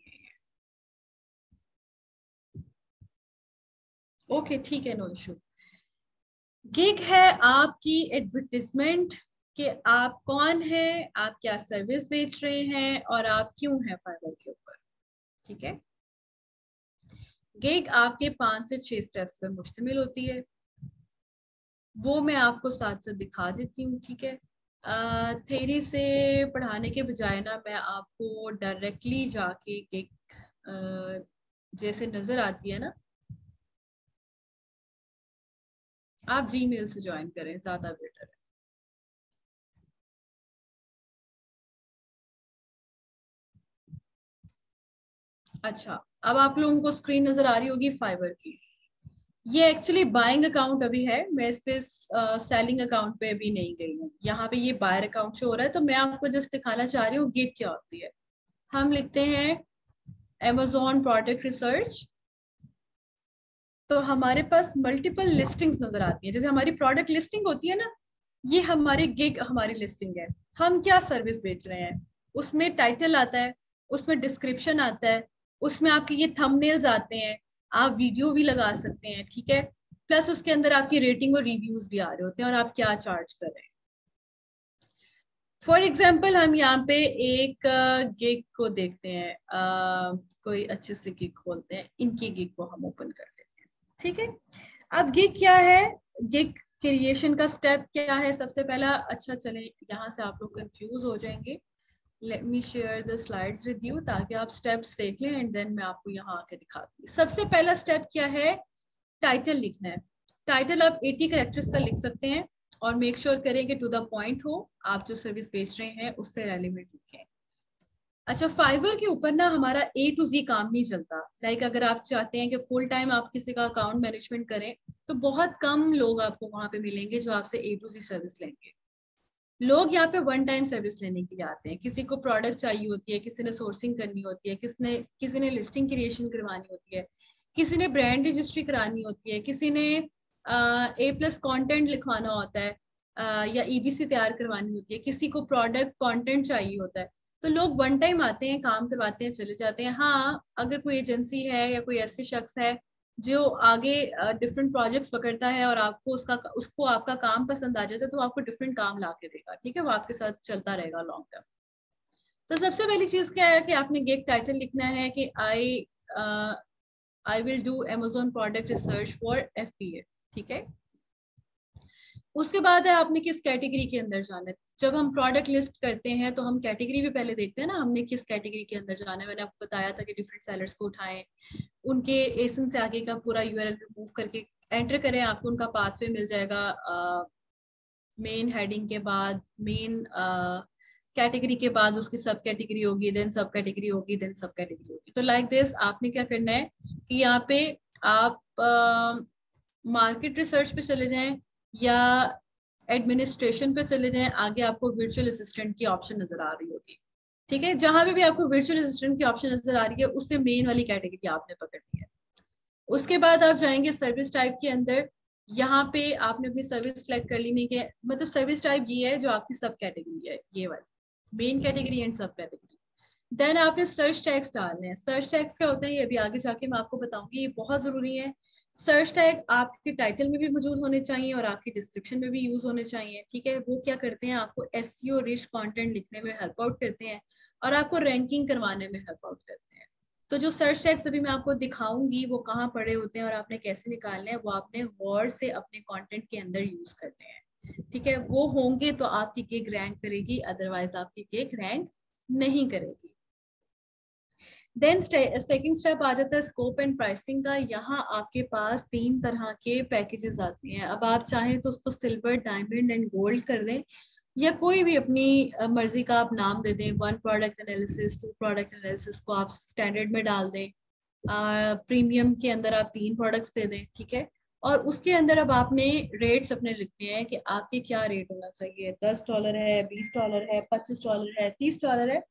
ओके ठीक है नो इशू गिग है आपकी एडवर्टिजमेंट कि आप कौन है, आप क्या सर्विस बेच रहे हैं और आप क्यों हैं फाइबर के ऊपर? ठीक है? गिग आपके पाँच से छह स्टेप्स पे मुश्तमिल होती है। वो मैं आपको साथ साथ दिखा देती हूँ, ठीक है? थेरी से पढ़ाने के बजाय ना मैं आपको डायरेक्टली जाके गिग जैसे नज़र आती है ना आप जी मेल से ज्वाइन करें, ज़्यादा बेटर है। अच्छा अब आप लोगों को स्क्रीन नज़र आ रही होगी फाइबर की। ये एक्चुअली बाइंग अकाउंट अभी है, मैं इस पे सेलिंग अकाउंट पे अभी नहीं गई हूँ। यहाँ पे ये बायर अकाउंट शो हो रहा है तो मैं आपको जस्ट दिखाना चाह रही हूँ गेट क्या होती है। हम लिखते हैं एमेजोन प्रोडक्ट रिसर्च तो हमारे पास मल्टीपल लिस्टिंग्स नज़र आती हैं। जैसे हमारी प्रोडक्ट लिस्टिंग होती है ना ये हमारी गिग हमारी लिस्टिंग है। हम क्या सर्विस बेच रहे हैं? उसमें टाइटल आता है उसमें डिस्क्रिप्शन आता है उसमें आपके ये थंबनेल्स आते हैं आप वीडियो भी लगा सकते हैं ठीक है? प्लस उसके अंदर आपकी रेटिंग और रिव्यूज़ भी आ रहे होते हैं और आप क्या चार्ज कर रहे हैं? फॉर एग्ज़ाम्पल हम यहाँ पे एक गिग को देखते हैं। आ, कोई अच्छे से गिग खोलते हैं। इनकी गिग को हम ओपन कर ठीक है? अब गिग क्या है? गिग क्रिएशन का स्टेप क्या है? सबसे पहला अच्छा चले, यहाँ से आप लोग कंफ्यूज हो जाएँगे। Let me share the slides with you ताकि आप स्टेप्स देख लें एंड देन मैं आपको यहाँ आके दिखाती हूँ। सबसे पहला स्टेप क्या है? टाइटल लिखना है। टाइटल आप 80 करेक्टर्स का लिख सकते हैं और मेक श्योर sure करें कि टू द पॉइंट हो। आप जो सर्विस बेच रहे हैं, उससे रेलिवेंट लिखें। अच्छा फाइबर के ऊपर ना हमारा ए टू जी काम नहीं चलता। लाइक like अगर आप चाहते हैं कि फुल टाइम आप किसी का अकाउंट मैनेजमेंट करें तो बहुत कम लोग आपको वहाँ पे मिलेंगे जो आपसे ए टू जी सर्विस लेंगे। लोग यहाँ पे वन टाइम सर्विस लेने के लिए आते हैं। किसी को प्रोडक्ट चाहिए होती है किसी ने सोर्सिंग करनी होती है किसने किसी ने लिस्टिंग क्रिएशन करवानी होती है किसी ने ब्रांड रजिस्ट्री करानी होती है किसी ने ए प्लस कॉन्टेंट लिखवाना होता है आ, या ईबीसी तैयार करवानी होती है किसी को प्रोडक्ट कंटेंट चाहिए होता है। तो लोग वन टाइम आते हैं, काम करवाते हैं, चले जाते हैं। हाँ अगर कोई एजेंसी है या कोई ऐसे शख्स है जो आगे डिफरेंट प्रोजेक्ट्स पकड़ता है और आपको उसका, उसको आपका काम पसंद आ जाता है तो आपको डिफरेंट काम ला के देगा, ठीक है? वो आपके साथ चलता रहेगा लॉन्ग टर्म तो सबसे पहली चीज़ क्या है कि आपने गेट टाइटल लिखना है कि I I will do Amazon product research for F ठीक है? उसके बाद है आपने किस कैटेगरी के अंदर जाना है? जब हम प्रोडक्ट लिस्ट करते हैं तो हम कैटेगरी भी पहले देखते हैं ना हमने किस कैटेगरी के अंदर जाना है। मैंने आपको बताया था कि डिफरेंट सेलर्स को उठाएँ उनके एसन से आगे का पूरा यूआरएल रिमूव करके एंटर करें आपको उनका पाथवे मिल जाएगा मेन हेडिंग के बाद मेन कैटेगरी के बाद उसकी सब कैटेगरी होगी देन सब कैटेगरी होगी देन सब कैटेगरी होगी। तो लाइक like दिस आपने क्या करना है कि यहाँ पे आप मार्केट uh, रिसर्च पे चले जाएँ या एडमिनिस्ट्रेशन पे चले जाएँ, आगे आपको वर्चुअल असिस्टेंट की ऑप्शन नज़र आ रही होगी। ठीक है? जहाँ पे भी आपको वर्चुअल असिस्टेंट की ऑप्शन नज़र आ रही है, उससे मेन वाली कैटेगरी आपने पकड़नी है। उसके बाद आप जाएँगे सर्विस टाइप के अंदर। यहाँ पे आपने अपनी सर्विस सिलेक्ट कर ली, नहीं मतलब सर्विस टाइप ये है जो आपकी सब कैटेगरी है, ये वाली। Main category and sub category then आपने सर्च टैक्स डालने हैं। सर्च टैक्स क्या होता है? ये अभी आगे जाके मैं आपको बताऊँगी। ये बहुत ज़रूरी है। सर्च टैग आपके टाइटल में भी मौजूद होने चाहिए और आपकी डिस्क्रिप्शन में भी यूज़ होने चाहिए, ठीक है? वो क्या करते हैं? आपको एस रिच कॉन्टेंट लिखने में हेल्प आउट करते हैं और आपको रैंकिंग करवाने में हेल्प आउट करते हैं। तो जो सर्च टैग्स अभी मैं आपको दिखाऊँगी, वो कहाँ पड़े होते हैं और आपने कैसे निकालने हैं, वो आपने वर्ड से अपने कॉन्टेंट के अंदर यूज़ करने हैं, ठीक है? वो होंगे तो आपकी केक रैंक करेगी अदरवाइज़ आपकी केक रैंक नहीं करेगी। देन सेकेंड स्टेप आ जाता है स्कोप एंड प्राइसिंग का। यहाँ आपके पास तीन तरह के पैकेजेस आते हैं। अब आप चाहें तो उसको सिल्वर डायमंड एंड गोल्ड कर दें, या कोई भी अपनी मर्ज़ी का आप नाम दे दें। One product analysis two product analysis को आप स्टैंडर्ड में डाल दें। प्रीमियम के अंदर आप तीन प्रोडक्ट्स दे दें, ठीक है? और उसके अंदर अब आपने रेट्स अपने लिखने हैं कि आपके क्या रेट होना चाहिए। दस डॉलर है, बीस डॉलर है, पच्चीस डॉलर है, तीस डॉलर है।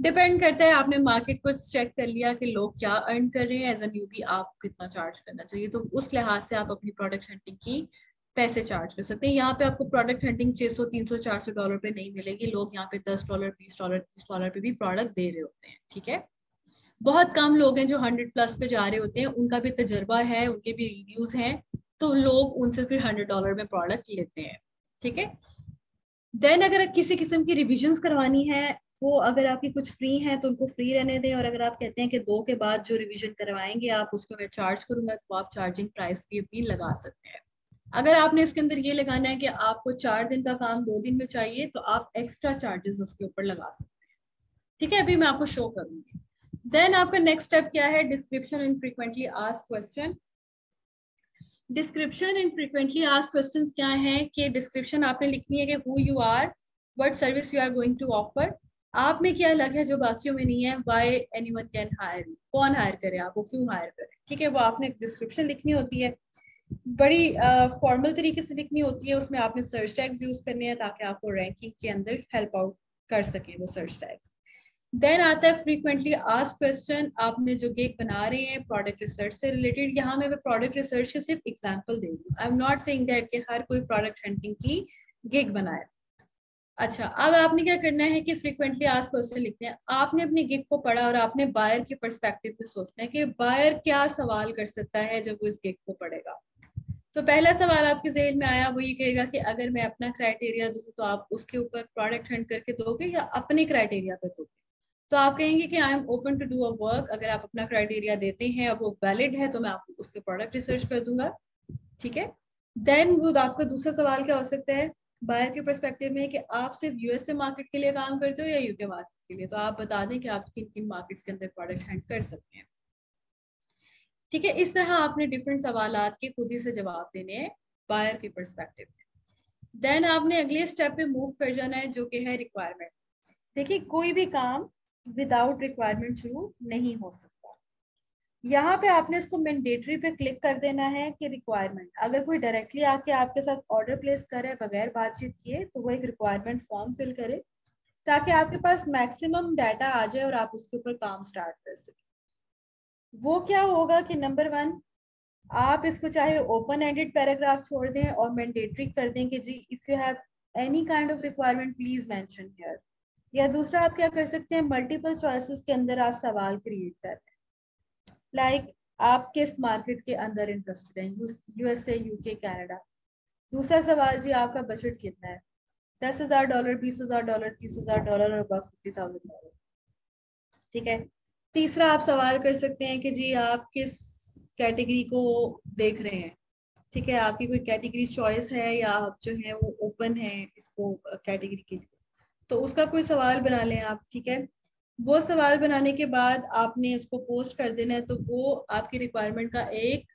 डिपेंड करता है, आपने मार्केट को चेक कर लिया कि लोग क्या अर्न कर रहे हैं एज अ न्यू भी आप कितना चार्ज करना चाहिए? तो उस लिहाज से आप अपनी प्रोडक्ट हंटिंग की पैसे चार्ज कर सकते हैं। यहाँ पे आपको प्रोडक्ट हंटिंग 600 300 400 डॉलर पे नहीं मिलेगी। लोग यहाँ पे 10 डॉलर 20 डॉलर 30 डॉलर पे भी प्रोडक्ट दे रहे होते हैं, ठीक है? बहुत कम लोग हैं जो 100 प्लस पे जा रहे होते हैं। उनका भी तजर्बा है, उनके भी रिव्यूज़ हैं तो लोग उनसे फिर हंड्रेड डॉलर में प्रोडक्ट लेते हैं, ठीक है? देन अगर किसी किस्म की रिविजन करवानी है वो अगर आपकी कुछ फ्री है तो उनको फ्री रहने दें और अगर आप कहते हैं कि दो के बाद जो रिवीजन करवाएँगे, आप उसको मैं चार्ज करूँगा तो आप चार्जिंग प्राइस भी अपनी लगा सकते हैं। अगर आपने इसके अंदर ये लगाना है कि आपको चार दिन का काम दो दिन में चाहिए तो आप एक्स्ट्रा चार्जेस उसके ऊपर लगा सकते हैं। ठीक है, अभी मैं आपको शो करूँगी। देन आपका नेक्स्ट स्टेप क्या है? Description and frequently ask question description and frequently ask question क्या है? कि डिस्क्रिप्शन आपने लिखनी है कि who you are what service you are going to offer आप में क्या अलग है जो बाकियों में नहीं है? Why anyone can hire कौन हायर करे आपको क्यों हायर करे? ठीक है वो आपने डिस्क्रिप्शन लिखनी होती है। बड़ी फॉर्मल uh, तरीके से लिखनी होती है उसमें आपने सर्च टैग्स यूज़ करने हैं ताकि आपको रैंकिंग के अंदर हेल्प आउट कर सके वो सर्च टैग्स देन आता है फ्रीक्वेंटली आस्क क्वेश्चन आपने जो गेक बना रहे हैं प्रोडक्ट रिसर्च से रिलेटेड यहाँ मैं प्रोडक्ट रिसर्च के सिर्फ़ एग्ज़ाम्पल दे रही हूँ। I am not saying that कि हर कोई प्रोडक्ट हंटिंग की गेक बनाए। अच्छा अब आपने क्या करना है कि फ्रीक्वेंटली आज क्वेश्चन लिखते हैं। आपने अपनी गिग को पढ़ा और आपने बायर के परस्पेक्टिव में सोचना है कि बायर क्या सवाल कर सकता है जब वो इस गिग को पढ़ेगा। तो पहला सवाल आपके जहन में आया, वो ये कहेगा कि अगर मैं अपना क्राइटेरिया दूँ तो आप उसके ऊपर प्रोडक्ट हंड करके दोगे या अपने क्राइटेरिया पे दोगे? तो आप कहेंगे कि I am open to do a work अगर आप अपना क्राइटेरिया देते हैं और वो वैलिड है तो मैं आपको उसके प्रोडक्ट रिसर्च कर दूँगा। ठीक है? देन वो आपका दूसरा सवाल क्या हो सकता है? बायर के परस्पेक्टिव में कि आप सिर्फ़ यूएसए मार्केट के लिए काम करते हो या यूके मार्केट के लिए? तो आप बता दें कि आप किन किन मार्केट्स के अंदर प्रोडक्ट हैंड कर सकते हैं। ठीक है, इस तरह आपने डिफरेंट सवाल के खुद ही से जवाब देने हैं बायर के परस्पेक्टिव में। देन आपने अगले स्टेप पे मूव कर जाना है, जो कि है रिक्वायरमेंट देखिए, कोई भी काम विदाउट रिक्वायरमेंट शुरू नहीं हो सकता। यहाँ पे आपने इसको मैंडेटरी पे क्लिक कर देना है कि रिक्वायरमेंट अगर कोई डायरेक्टली आके आपके साथ ऑर्डर प्लेस करे, बगैर बातचीत किए तो वो एक रिक्वायरमेंट फॉर्म फिल करे, ताकि आपके पास मैक्सिमम डाटा आ जाए और आप उसके ऊपर काम स्टार्ट कर सके। वो क्या होगा कि नंबर वन आप इसको चाहे ओपन एंडेड पैराग्राफ छोड़ दें और मैंडेटरी कर दें कि जी if you have any kind of requirement please mention या दूसरा, आप क्या कर सकते हैं मल्टीपल चॉइसेस के अंदर आप सवाल क्रिएट कर रहे हैं। लाइक आप किस मार्केट के अंदर इंटरेस्टेड हैं? यूएसए यूके कनाडा दूसरा सवाल, जी आपका बजट कितना है? दस हज़ार डॉलर बीस हज़ार डॉलर तीस हज़ार डॉलर और अबाउट फिफ्टी थाउज़ेंड डॉलर ठीक है? तीसरा आप सवाल कर सकते हैं कि जी आप किस कैटेगरी को देख रहे हैं? ठीक है? आपकी कोई कैटेगरी चॉइस है या आप जो है वो ओपन है इसको कैटेगरी के लिए? तो उसका कोई सवाल बना लें आप, ठीक है? वो सवाल बनाने के बाद आपने उसको पोस्ट कर देना है तो वो आपकी रिक्वायरमेंट का एक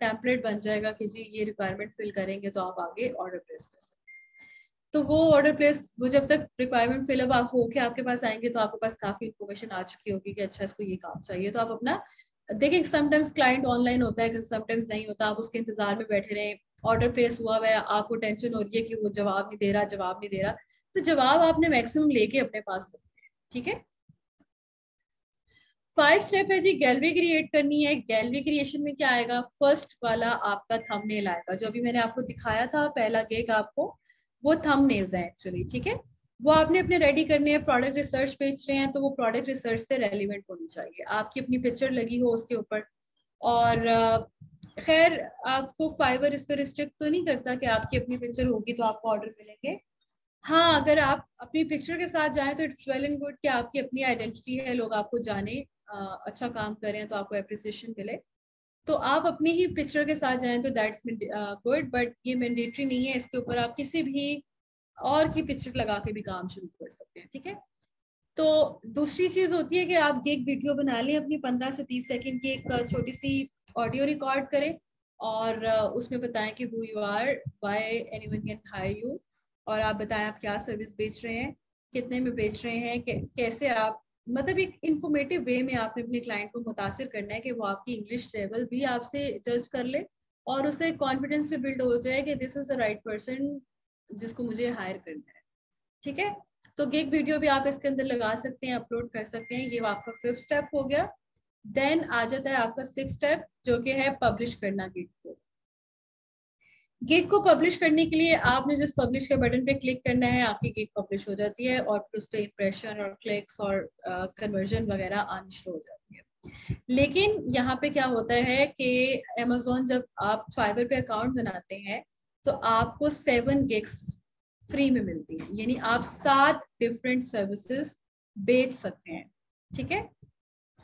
टेम्पलेट बन जाएगा कि जी ये रिक्वायरमेंट फिल करेंगे तो आप आगे ऑर्डर प्लेस कर सकते तो वो ऑर्डर प्लेस वो जब तक रिक्वायरमेंट फिलअप हो के आपके पास आएँगे तो आपके पास काफ़ी इन्फॉर्मेशन आ चुकी होगी कि अच्छा इसको ये काम चाहिए। तो आप अपना, देखिए समटाइम्स क्लाइंट ऑनलाइन होता है समटाइम्स नहीं होता, आप उसके इंतज़ार में बैठे रहे ऑर्डर प्लेस हुआ हुआ है, आपको टेंशन हो रही है कि वो जवाब नहीं दे रहा, जवाब नहीं दे रहा तो जवाब आपने मैक्सिमम लेके अपने पास ठीक है? फाइव स्टेप है जी गैलरी क्रिएट करनी है। गैलरी क्रिएशन में क्या आएगा? फ़र्स्ट वाला आपका थंबनेल आएगा। जो अभी मैंने आपको दिखाया था, पहला केक आपको, वो थंबनेल्स है एक्चुअली ठीक है? वो आपने अपने रेडी करने हैं प्रोडक्ट रिसर्च बेच रहे हैं तो वो प्रोडक्ट रिसर्च से रेलिवेंट होनी चाहिए। आपकी अपनी पिक्चर लगी हो उसके ऊपर। और खैर, आपको फाइबर इस पर रिस्ट्रिक्ट तो नहीं करता कि आपकी अपनी पिक्चर होगी तो आपको ऑर्डर मिलेंगे। हाँ अगर आप अपनी पिक्चर के साथ जाएँ तो इट्स वेल एंड गुड कि आपकी अपनी आइडेंटिटी है, लोग आपको जाने। अच्छा काम करें तो आपको अप्रिसिएशन मिले। तो आप अपनी ही पिक्चर के साथ जाएँ तो दैट्स गुड बट ये मैंडेटरी नहीं है, इसके ऊपर आप किसी भी और की पिक्चर लगा के भी काम शुरू कर सकते हैं, ठीक है? तो दूसरी चीज़ होती है कि आप एक वीडियो बना लें अपनी पंद्रह से तीस सेकेंड की, एक छोटी सी ऑडियो रिकॉर्ड करें और उसमें बताएँ कि who you are why anyone can hire you और आप बताएँ आप क्या सर्विस बेच रहे हैं, कितने में बेच रहे हैं कैसे आप मतलब एक इंफॉर्मेटिव वे में आपने अपने क्लाइंट को मुतासर करना है कि वो आपकी इंग्लिश लेवल भी आपसे जज कर ले और उसे कॉन्फिडेंस भी बिल्ड हो जाए कि this is the right person जिसको मुझे हायर करना है। ठीक है? तो गिग वीडियो भी आप इसके अंदर लगा सकते हैं अपलोड कर सकते हैं। ये आपका फिफ्थ स्टेप हो गया। देन आ जाता है आपका सिक्स स्टेप जो कि है पब्लिश करना गिग को। गिग को पब्लिश करने के लिए आपने जिस पब्लिश के बटन पे क्लिक करना है, आपकी गिग पब्लिश हो जाती है और उस पर इंप्रेशन और क्लिक्स और कन्वर्जन वगैरह आनी शुरू हो जाती है। लेकिन यहाँ पे क्या होता है कि अमेजोन जब आप फाइबर पे अकाउंट बनाते हैं तो आपको सेवन गिग्स फ्री में मिलती है। यानी आप सात डिफरेंट सर्विसेज़ बेच सकते हैं। ठीक है?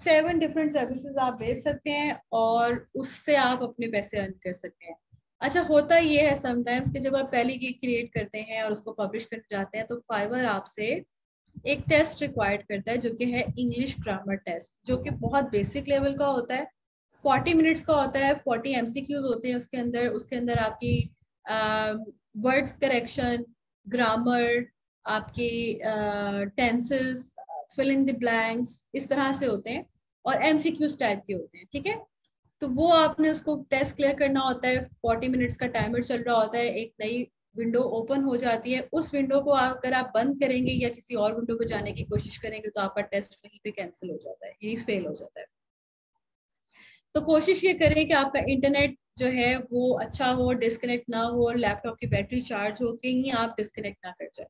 सेवन डिफरेंट सर्विसेज़ आप बेच सकते हैं और उससे आप अपने पैसे अर्न कर सकते हैं। अच्छा होता ये है समटाइम्स कि जब आप पहली गिग क्रिएट करते हैं और उसको पब्लिश करने जाते हैं तो फाइवर आपसे एक टेस्ट रिक्वायर्ड करता है जो कि है इंग्लिश ग्रामर टेस्ट जो कि बहुत बेसिक लेवल का होता है। फोर्टी मिनट्स का होता है फोर्टी एमसीक्यूज होते हैं उसके अंदर उसके अंदर आपकी वर्ड्स करेक्शन ग्रामर आपके tenses fill in the blanks इस तरह से होते हैं और एमसीक्यूज टाइप के होते हैं, ठीक है? तो वो आपने उसको टेस्ट क्लियर करना होता है फोर्टी मिनट्स का टाइमर चल रहा होता है, एक नई विंडो ओपन हो जाती है, उस विंडो को अगर आप बंद करेंगे या किसी और विंडो पर जाने की कोशिश करेंगे तो आपका टेस्ट वहीं पे कैंसिल हो जाता है, यही फेल हो जाता है। तो कोशिश ये करें कि आपका इंटरनेट जो है वो अच्छा हो डिस्कनेक्ट ना हो लैपटॉप की बैटरी चार्ज हो, कहीं आप डिस्कनेक्ट ना कर जाए।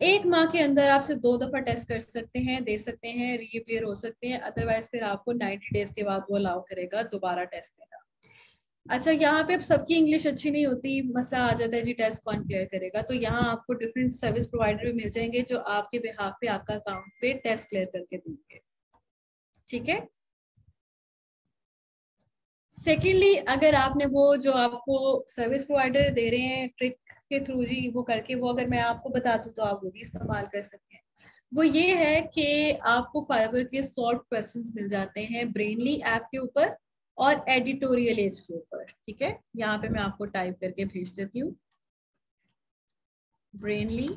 एक माह के अंदर आप सिर्फ़ दो दफ़ा टेस्ट कर सकते हैं, दे सकते हैं रीअपेयर हो सकते हैं अदरवाइज़ फिर आपको 90 डेज़ के बाद वो अलाउ करेगा, दोबारा टेस्ट देना। अच्छा यहाँ पे अब सबकी इंग्लिश अच्छी नहीं होती, मसला आ जाता है जी टेस्ट कौन क्लियर करेगा? तो यहाँ आपको डिफरेंट सर्विस प्रोवाइडर भी मिल जाएँगे जो आपके बिहाफ पे, आपका अकाउंट पे टेस्ट क्लियर करके देंगे। ठीक है? सेकेंडली अगर आपने वो जो आपको सर्विस प्रोवाइडर दे रहे हैं ट्रिक के थ्रू जी वो करके, वो अगर मैं आपको बता दूँ तो आप वो भी इस्तेमाल कर सकते हैं। वो ये है कि आपको फाइबर के सॉल्व क्वेश्चन मिल जाते हैं ब्रेनली ऐप के ऊपर और एडिटोरियल एज के ऊपर, ठीक है? यहाँ पे मैं आपको टाइप करके भेज देती हूँ। ब्रेनली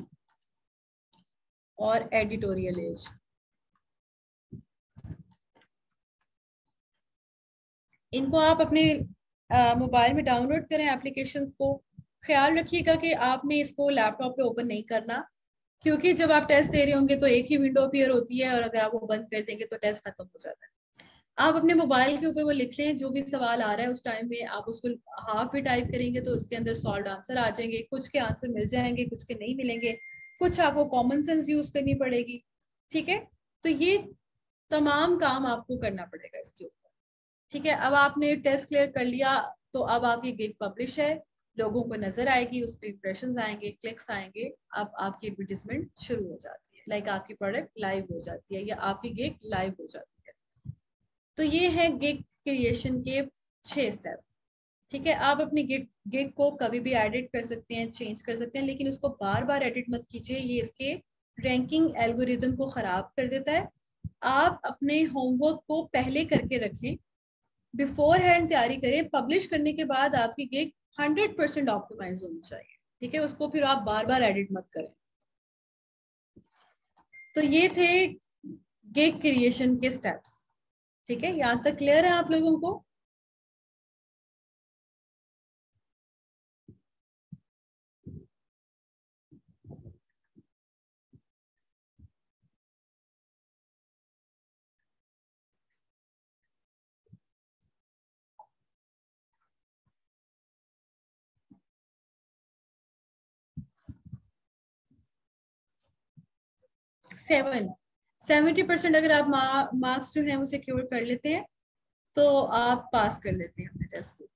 और एडिटोरियल एज इनको आप अपने मोबाइल में डाउनलोड करें एप्लीकेशंस को। ख्याल रखिएगा कि आपने इसको लैपटॉप पे ओपन नहीं करना, क्योंकि जब आप टेस्ट दे रहे होंगे तो एक ही विंडो अपीयर होती है और अगर आप वो बंद कर देंगे तो टेस्ट खत्म हो जाता है। आप अपने मोबाइल के ऊपर वो लिख लें, जो भी सवाल आ रहा है उस टाइम में आप उसको हाफ़ भी टाइप करेंगे तो उसके अंदर सॉल्व आंसर आ जाएँगे, कुछ के आंसर मिल जाएँगे, कुछ के नहीं मिलेंगे, कुछ आपको कॉमन सेंस यूज़ करनी पड़ेगी, ठीक है? तो ये तमाम काम आपको करना पड़ेगा इसके ऊपर, ठीक है? अब आपने टेस्ट क्लियर कर लिया तो अब आपकी गिग पब्लिश है। लोगों को नज़र आएगी, उस पर इंप्रेशन आएँगे क्लिक्स आएँगे, अब आपकी एडवर्टीजमेंट शुरू हो जाती है। लाइक आपकी प्रोडक्ट लाइव हो जाती है या आपकी गिग लाइव हो जाती है। तो ये है गिग क्रिएशन के छह स्टेप ठीक है, आप अपनी गिग गिग को कभी भी एडिट कर सकते हैं चेंज कर सकते हैं, लेकिन उसको बार बार एडिट मत कीजिए। ये इसके रैंकिंग एल्गोरिदम को खराब कर देता है। आप अपने होमवर्क को पहले करके रखें। बिफोर हैंड तैयारी करें। पब्लिश करने के बाद आपकी गिग हंड्रेड परसेंट ऑप्टिमाइज होनी चाहिए, ठीक है? उसको फिर आप बार बार एडिट मत करें। तो ये थे गेक क्रिएशन के स्टेप्स ठीक है? यहाँ तक क्लियर है आप लोगों को? सेवन। सेवेंटी परसेंट अगर आप मार्क्स जो है वो सिक्योर कर लेते हैं तो आप पास कर लेते हैं अपने टेस्ट को।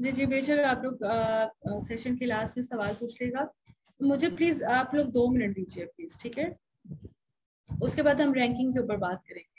जी जी, बेशक आप लोग सेशन के लास्ट में सवाल पूछ लेगा। मुझे प्लीज़ आप लोग दो मिनट दीजिए प्लीज़ ठीक है? उसके बाद हम रैंकिंग के ऊपर बात करेंगे।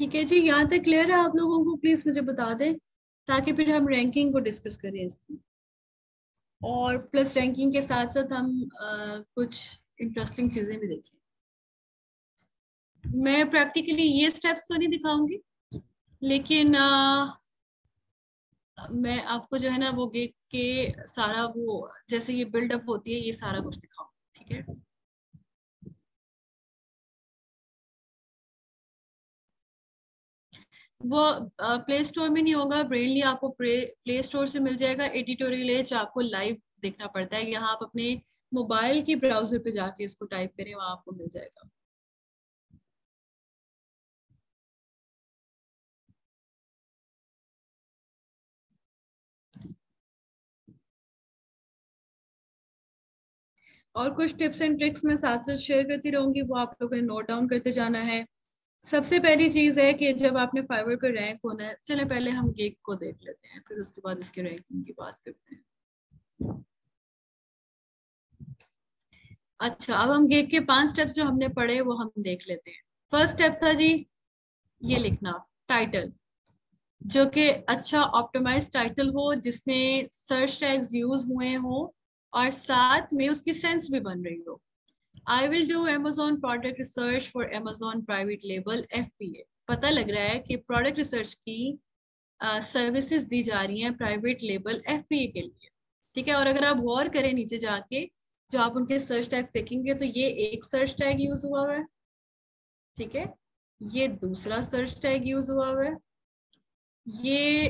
ठीक है जी यहाँ तक क्लियर है आप लोगों को? प्लीज़ मुझे बता दें ताकि फिर हम रैंकिंग को डिस्कस करें इसकी और प्लस रैंकिंग के साथ साथ हम आ, कुछ इंटरेस्टिंग चीज़ें भी देखें। मैं प्रैक्टिकली ये स्टेप्स तो नहीं दिखाऊँगी लेकिन आ, मैं आपको जो है ना वो गेट के सारा वो जैसे ये बिल्डअप होती है ये सारा कुछ दिखाऊँगी ठीक है? वो प्ले स्टोर में नहीं होगा ब्रेनली आपको प्ले स्टोर से मिल जाएगा एडिटोरियल एज आपको लाइव देखना पड़ता है, यहाँ आप अपने मोबाइल की ब्राउज़र पे जाके इसको टाइप करें, वहाँ आपको मिल जाएगा। और कुछ टिप्स एंड ट्रिक्स मैं साथ साथ शेयर करती रहूँगी, वो आप लोगों ने नोट डाउन करते जाना है। सबसे पहली चीज़ है कि जब आपने फाइवर पे रैंक होना है, चले पहले हम गेक को देख लेते हैं, फिर उसके बाद इसके रैंकिंग की बात करते हैं। अच्छा अब हम गेक के पाँच स्टेप्स जो हमने पढ़े वो हम देख लेते हैं। फ़र्स्ट स्टेप था जी, ये लिखना टाइटल जो कि अच्छा ऑप्टिमाइज टाइटल हो, जिसमें सर्च टैग्स यूज़ हुए हो और साथ में उसकी सेंस भी बन रही हो। I will do Amazon product research for Amazon private label F पता लग रहा है कि प्रोडक्ट रिसर्च की सर्विसेज़ uh, दी जा रही हैं प्राइवेट लेबल एफ़ के लिए। ठीक है? और अगर आप गौर करें नीचे जाके जो आप उनके सर्च टैग देखेंगे तो ये एक सर्च टैग यूज़ हुआ हुआ है। ठीक है? ये दूसरा सर्च टैग यूज़ हुआ हुआ है। ये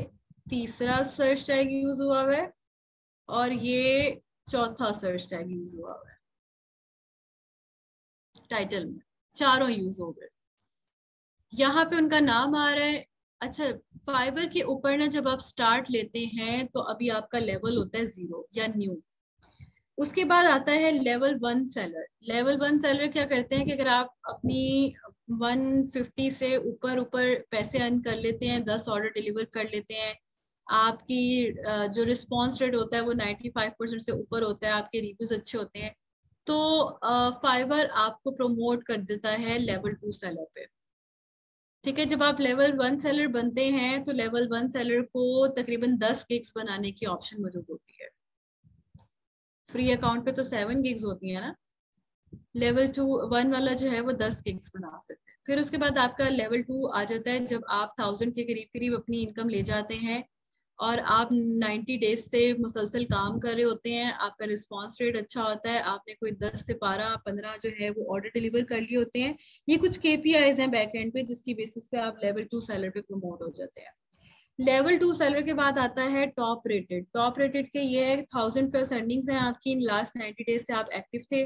तीसरा सर्च टैग यूज़ हुआ हुआ है। और ये चौथा सर्च टैग यूज़ हुआ हुआ है। टाइटल में, चारों यूज़ हो गए। यहाँ पे उनका नाम आ रहा है। अच्छा फाइबर के ऊपर ना जब आप स्टार्ट लेते हैं तो अभी आपका लेवल होता है ज़ीरो या न्यू उसके बाद आता है level one seller level one seller क्या करते हैं कि अगर आप अपनी 150 से ऊपर ऊपर पैसे अर्न कर लेते हैं 10 ऑर्डर डिलीवर कर लेते हैं, आपकी जो रिस्पॉन्स रेट होता है वो 95 परसेंट से ऊपर होता है, आपके रिव्यूज़ अच्छे होते हैं तो फाइबर आपको प्रमोट कर देता है लेवल टू सेलर पे। ठीक है, जब आप लेवल वन सेलर बनते हैं तो लेवल वन सेलर को तकरीबन दस गिग्स बनाने की ऑप्शन मौजूद होती है। फ्री अकाउंट पे तो सेवन गिग्स होती है ना। लेवल टू वन वाला जो है वो दस गिग्स बना सकते हैं। फिर उसके बाद आपका लेवल टू आ जाता है जब आप थाउज़ेंड के करीब करीब अपनी इनकम ले जाते हैं। और आप 90 डेज़ से मुसलसल काम कर रहे होते हैं, आपका रिस्पांस रेट अच्छा होता है, आपने कोई 10 से 12 15 जो है वो ऑर्डर डिलीवर कर लिए होते हैं। ये कुछ के हैं बैक एंड पे जिसकी बेसिस पे आप लेवल टू सैलर पे प्रमोट हो जाते हैं। लेवल टू सैलर के बाद आता है टॉप रेटेड टॉप रेटेड के ये है थाउज़ेंड प्लस अर्निंग्स हैं आपकी इन लास्ट नाइन्टी डेज़ से आप एक्टिव थे।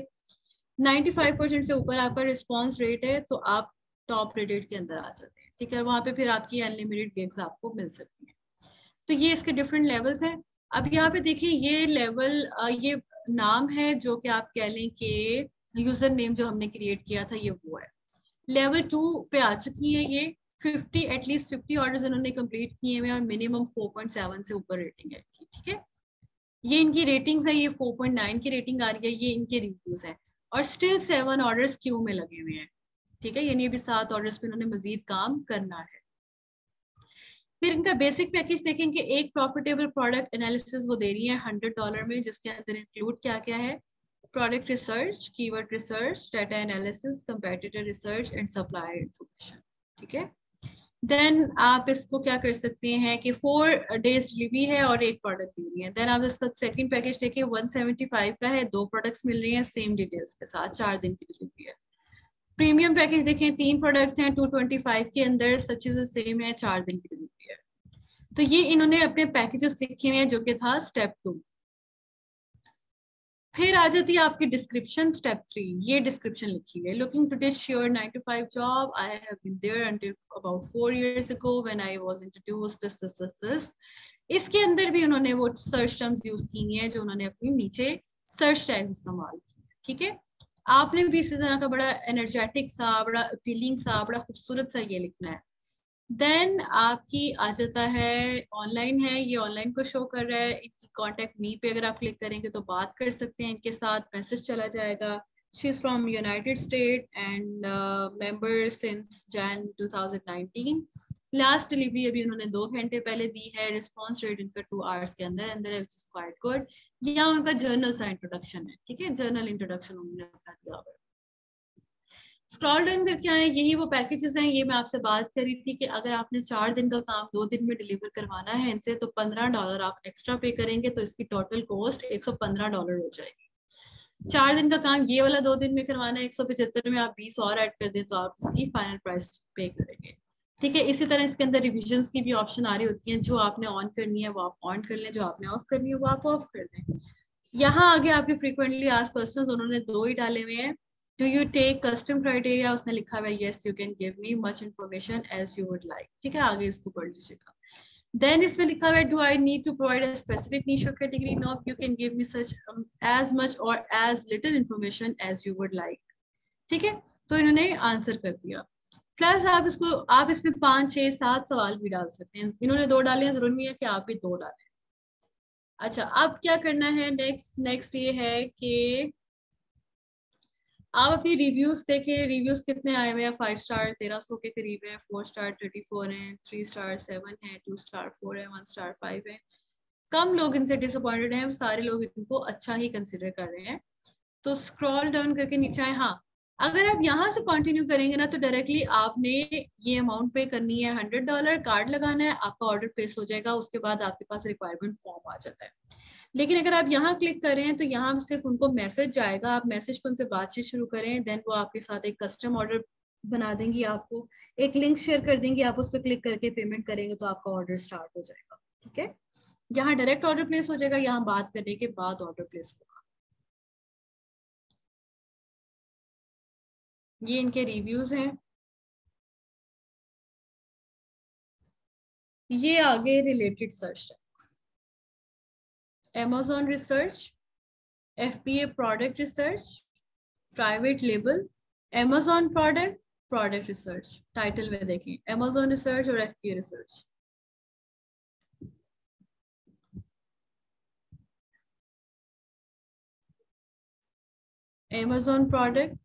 95 परसेंट से ऊपर आपका रिस्पॉन्स रेट है तो आप टॉप रेटेड के अंदर आ जाते हैं। ठीक है, वहाँ पे फिर आपकी अनलिमिटेड गिग्स आपको मिल सकती है। तो ये इसके डिफरेंट लेवल्स हैं। अब यहाँ पे देखिए, ये लेवल ये नाम है जो कि आप कह लें कि यूज़र नेम जो हमने क्रिएट किया था, ये वो है। लेवल टू पे आ चुकी है ये। 50 एटलीस्ट 50 ऑर्डर्स इन्होंने कंप्लीट किए हुए और मिनिमम 4.7 से ऊपर रेटिंग है ठीक है? ये इनकी रेटिंग्स है, ये 4.9 की रेटिंग आ रही है, ये इनके रिव्यूज़ है। और स्टिल सेवन ऑर्डर्स क्यू में लगे हुए हैं, ठीक है? यानी अभी सात ऑर्डर्स पे इन्होंने मजीद काम करना है। फिर इनका बेसिक पैकेज देखें कि एक प्रॉफिटेबल प्रोडक्ट एनालिसिस वो दे रही है हंड्रेड डॉलर में, जिसके अंदर इंक्लूड क्या क्या है? Product research keyword research data analysis competitor research and supplier information ठीक है? देन आप इसको क्या कर सकते हैं कि फोर डेज़ डिलीवरी है और एक प्रोडक्ट दे रही है। देन आप इसका सेकंड पैकेज देखिए 175 का है, दो प्रोडक्ट्स मिल रही हैं सेम डिटेल्स के साथ, चार दिन की डिलीवरी है। प्रीमियम पैकेज देखें, तीन प्रोडक्ट हैं 225 के अंदर सच इज़ सेम है, चार दिन की डिलीवरी तो ये इन्होंने अपने पैकेजेस लिखे हुए हैं जो कि था स्टेप टू फिर आ जाती है आपकी डिस्क्रिप्शन स्टेप थ्री ये डिस्क्रिप्शन लिखी है. Looking to ditch your 9 to 5 job. I have been there until about four years ago when I was introduced, this this this this. इसके अंदर भी उन्होंने वो सर्च टर्म्स यूज़ की है जो उन्होंने अपनी नीचे सर्च टैग्स इस्तेमाल की ठीक है? आपने भी इसी तरह का बड़ा एनर्जेटिक सा, बड़ा अपीलिंग सा, बड़ा खूबसूरत सा ये लिखना है. देन आपकी आ जाता है ऑनलाइन है, ये ऑनलाइन को शो कर रहा है। इनकी कॉन्टेक्ट मी पे अगर आप क्लिक करेंगे तो बात कर सकते हैं इनके साथ मैसेज चला जाएगा। She is from United State and member since Jan 2019 last delivery अभी उन्होंने दो घंटे पहले दी है। रिस्पॉन्स रेट इनका टू आवर्स के अंदर अंदर है यहाँ उनका जर्नल सा इंट्रोडक्शन है, ठीक है? जर्नल इंट्रोडक्शन उन्होंने अपना दिया हुआ स्क्रॉल डाउन करके आए, यही वो पैकेजेस हैं, ये मैं आपसे बात करी थी कि अगर आपने चार दिन का काम दो दिन में डिलीवर करवाना है, इनसे तो पंद्रह डॉलर आप एक्स्ट्रा पे करेंगे तो इसकी टोटल कॉस्ट एक सौ पंद्रह डॉलर हो जाएगी। चार दिन का काम, ये वाला दो दिन में करवाना है, एक सौ पचहत्तर में आप बीस और ऐड कर दें तो आप इसकी फाइनल प्राइस पे करेंगे। ठीक है, इसी तरह इसके अंदर रिविजन की भी ऑप्शन आ रही होती है, जो आपने ऑन करनी है, वो आप ऑन कर लें, जो आपने ऑफ़ करनी है, वो आप ऑफ़ कर दें। यहाँ आगे आपके फ्रीक्वेंटली आज क्वेश्चन उन्होंने दो ही डाले हुए हैं। Do you take custom criteria उसने लिखा हुआ है yes you can give me much information as you would like ठीक है आगे इसको पढ़ लीजिएगा then इसमें लिखा हुआ है to provide a specific niche or category no you can give me such um, as much or as little information as you would like ठीक है तो इन्होंने आंसर कर दिया प्लस आप इसको आप इसमें पाँच छह सात सवाल भी डाल सकते हैं इन्होंने दो डाले हैं ज़रूरी है कि आप भी दो डालें अच्छा अब क्या करना है नेक्स्ट नेक्स्ट ये है कि आप अपनी रिव्यूज़ देखें रिव्यूज़ कितने आए हुए हैं? फाइव स्टार तेरह सौ के करीब है। फोर स्टार थर्टी फोर है। थ्री स्टार सेवन है। टू स्टार फोर है। वन स्टार फाइव है। कम लोग इनसे डिसअपॉइंटेड हैं। सारे लोग इनको अच्छा ही कंसिडर कर रहे हैं। तो स्क्रॉल डाउन करके नीचे आए। हाँ अगर आप यहाँ से कंटिन्यू करेंगे ना तो डायरेक्टली आपने ये अमाउंट पे करनी है। हंड्रेड डॉलर कार्ड लगाना है। आपका ऑर्डर प्लेस हो जाएगा। उसके बाद आपके पास रिक्वायरमेंट फॉर्म आ जाता है। लेकिन अगर आप यहाँ क्लिक करें तो यहाँ सिर्फ़ उनको मैसेज जाएगा। आप मैसेज पर उनसे बातचीत शुरू करें देन वो आपके साथ एक कस्टम ऑर्डर बना देंगी आपको। एक लिंक शेयर कर देंगी, आप उस पर क्लिक करके पेमेंट करेंगे तो आपका ऑर्डर स्टार्ट हो जाएगा। ठीक है? यहाँ डायरेक्ट ऑर्डर प्लेस हो जाएगा, यहाँ बात करने के बाद ऑर्डर प्लेस होगा। ये इनके रिव्यूज़ हैं। ये आगे related search tags F P A product research private label Amazon product product research title में देखें एमेजॉन रिसर्च और A research Amazon product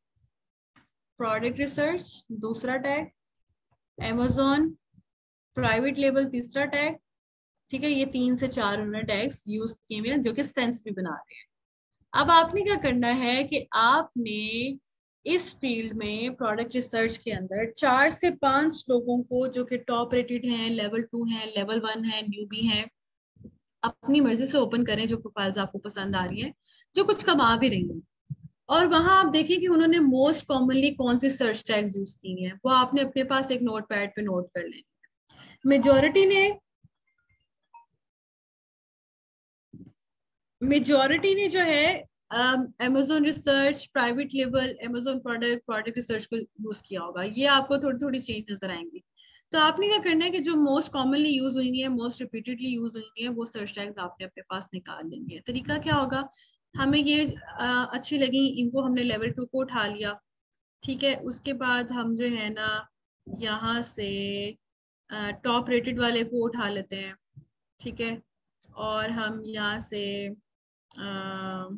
product research दूसरा टैग एमेजॉन प्राइवेट लेबल तीसरा टैग ठीक है, ये तीन से चार उन्होंने टैग्स यूज़ किए हुए हैं, जो कि सेंस भी बना रहे हैं। अब आपने क्या करना है कि आपने इस फ़ील्ड में प्रोडक्ट रिसर्च के अंदर चार से पाँच लोगों को, जो कि टॉप रेटेड हैं लेवल टू हैं लेवल वन है न्यूबी हैं, अपनी मर्ज़ी से ओपन करें जो प्रोफाइल्स आपको पसंद आ रही हैं, जो कुछ कमा भी रही हैं। और वहाँ आप देखिए कि उन्होंने मोस्ट कॉमनली कौन सी सर्च टैग्स यूज़ की हैं, वो आपने अपने पास एक नोट पैड पे नोट कर लें मेजोरिटी ने मेजोरिटी ने जो है Amazon research private level Amazon product product research को यूज़ किया होगा। ये आपको थोड़ी थोड़ी चेंज नज़र आएँगी। तो आपने क्या करना है कि जो मोस्ट कॉमनली यूज़ हुई है मोस्ट रिपीटेडली यूज़ हुई है वो सर्च टैग्स आपने अपने पास निकाल लेंगे तरीका क्या होगा? हमें ये आ, अच्छी लगी इनको हमने लेवल टू को उठा लिया। ठीक है उसके बाद हम जो है ना यहाँ से टॉप रेटेड वाले को उठा लेते हैं। ठीक है और हम यहाँ से आ,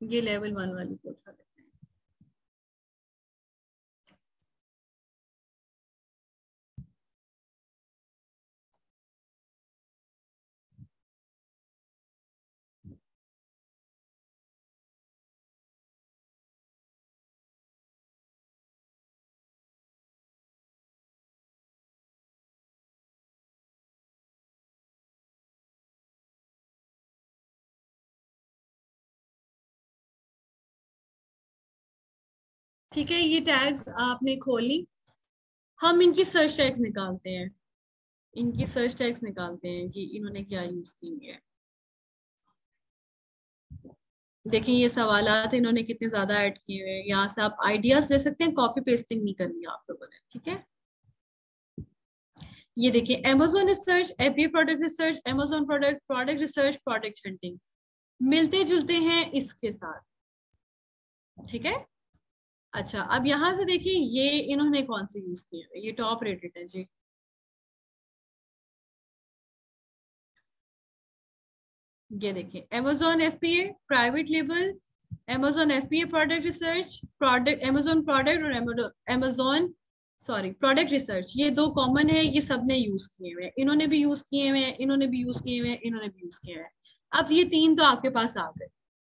ये लेवल वन वाली को ठीक है, ये टैग्स आपने खोली हम इनकी सर्च टैग्स निकालते हैं। इनकी सर्च टैग्स निकालते हैं कि इन्होंने क्या यूज़ की है। देखिए, ये सवाल इन्होंने कितने ज़्यादा ऐड किए हुए हैं। यहाँ से आप आइडियाज़ ले सकते हैं कॉपी पेस्टिंग नहीं करनी आप लोगों ने, ठीक है? ये देखिए Amazon research AP product research Amazon product product research product hunting मिलते जुलते हैं इसके साथ, ठीक है? अच्छा अब यहाँ से देखिए, ये इन्होंने कौन से यूज़ किए ये टॉप रेटेड है, जी। ये देखिए Amazon F P A private label P A product research product Amazon product और एमेजोन सॉरी प्रोडक्ट रिसर्च ये दो कॉमन है, ये सबने यूज़ किए हुए इन्होंने भी यूज़ किए हुए हैं, इन्होंने भी यूज़ किए हुए हैं, इन्होंने भी यूज़ किए हुए हैं। अब ये तीन तो आपके पास आ गए।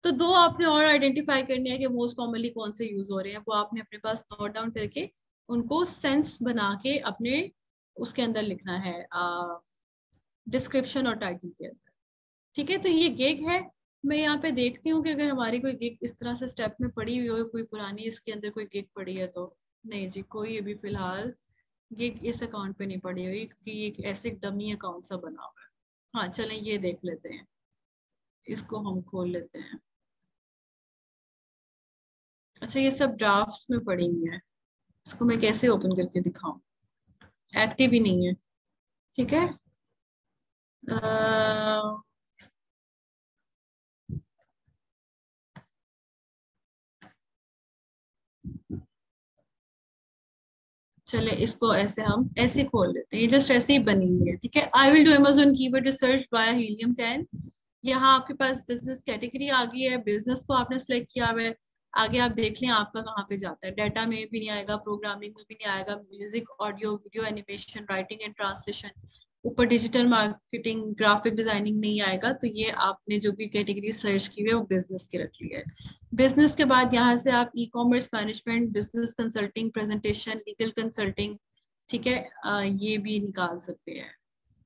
तो दो आपने और आइडेंटिफाई करने हैं कि मोस्ट कॉमनली कौन से यूज़ हो रहे हैं। वो आपने अपने पास नोट डाउन करके उनको सेंस बना के अपने उसके अंदर लिखना है डिस्क्रिप्शन और टाइटल के अंदर। ठीक है? तो ये गिग है। मैं यहाँ पे देखती हूँ कि अगर हमारी कोई गिग इस तरह से स्टेप में पड़ी हुई हो, कोई पुरानी इसके अंदर कोई गिग पड़ी है तो। नहीं जी, कोई अभी फ़िलहाल गिग इस अकाउंट पे नहीं पड़ी हुई, क्योंकि एक ऐसे डमी अकाउंट सा बना हुआ है। हाँ चलें, ये देख लेते हैं। इसको हम खोल लेते हैं। अच्छा ये सब ड्राफ्ट्स में पड़ी हुई है। इसको मैं कैसे ओपन करके दिखाऊँ? एक्टिव ही नहीं है। ठीक है. चले, इसको ऐसे हम ऐसे खोल लेते हैं। ये जस्ट ऐसे ही बनी हुई है। ठीक है? I will do Amazon keyword research by helium 10 यहाँ आपके पास बिज़नेस कैटेगरी आ गई है। बिज़नेस को आपने सेलेक्ट किया हुआ है। आगे आप देख लें आपका कहाँ पे जाता है। डाटा में भी नहीं आएगा प्रोग्रामिंग में भी नहीं आएगा music audio video animation writing and translation ऊपर डिजिटल मार्केटिंग ग्राफिक डिज़ाइनिंग नहीं आएगा। तो ये आपने जो भी कैटेगरी सर्च की है, वो बिज़नेस की रख ली है। बिज़नेस के बाद यहाँ से आप e commerce management business consulting presentation legal consulting ठीक है ये भी निकाल सकते हैं।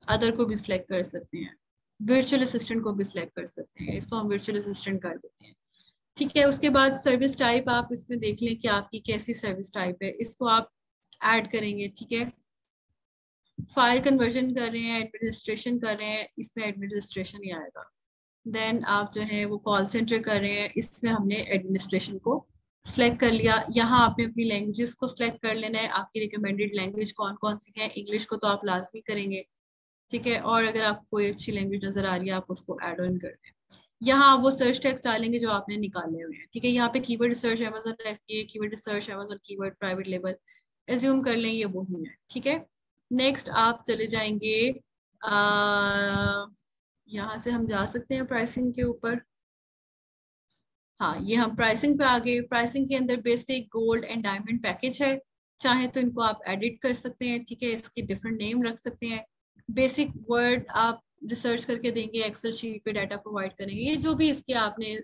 अदर को भी सिलेक्ट कर सकते हैं। वर्चुअल असिस्टेंट को भी सिलेक्ट कर सकते हैं। इसको हम वर्चुअल असिस्टेंट कर देते हैं। ठीक है, उसके बाद सर्विस टाइप आप इसमें देख लें कि आपकी कैसी सर्विस टाइप है। इसको आप ऐड करेंगे, ठीक है? फ़ाइल कन्वर्जन कर रहे हैं एडमिनिस्ट्रेशन कर रहे हैं, इसमें एडमिनिस्ट्रेशन ही आएगा। देन आप जो है वो कॉल सेंटर कर रहे हैं, इसमें हमने एडमिनिस्ट्रेशन को सिलेक्ट कर लिया। यहाँ आपने अपनी लैंग्वेजेस को सिलेक्ट कर लेना है। आपकी रिकमेंडेड लैंग्वेज कौन कौन सी है? इंग्लिश को तो आप लाजमी करेंगे, ठीक है? और अगर आपको कोई अच्छी लैंग्वेज नज़र आ रही है, आप उसको एड ऑन कर दें। यहाँ आप वो सर्च टेक्स्ट डालेंगे जो आपने निकाले हुए हैं। ठीक है, यहाँ पे कीवर्ड सर्च अमेजोन की keyword search Amazon keyword private level assume कर लें ये वही है। ठीक है? नेक्स्ट आप चले जाएँगे यहाँ से हम जा सकते हैं प्राइसिंग के ऊपर। हाँ ये हम प्राइसिंग पे आ गए। प्राइसिंग के अंदर basic gold and diamond package है। चाहे तो इनको आप एडिट कर सकते हैं। ठीक है, इसकी डिफरेंट नेम रख सकते हैं। बेसिक वर्ड आप रिसर्च करके देंगे एक्सेल शीट पे डाटा प्रोवाइड करेंगे। ये जो भी इसके आपने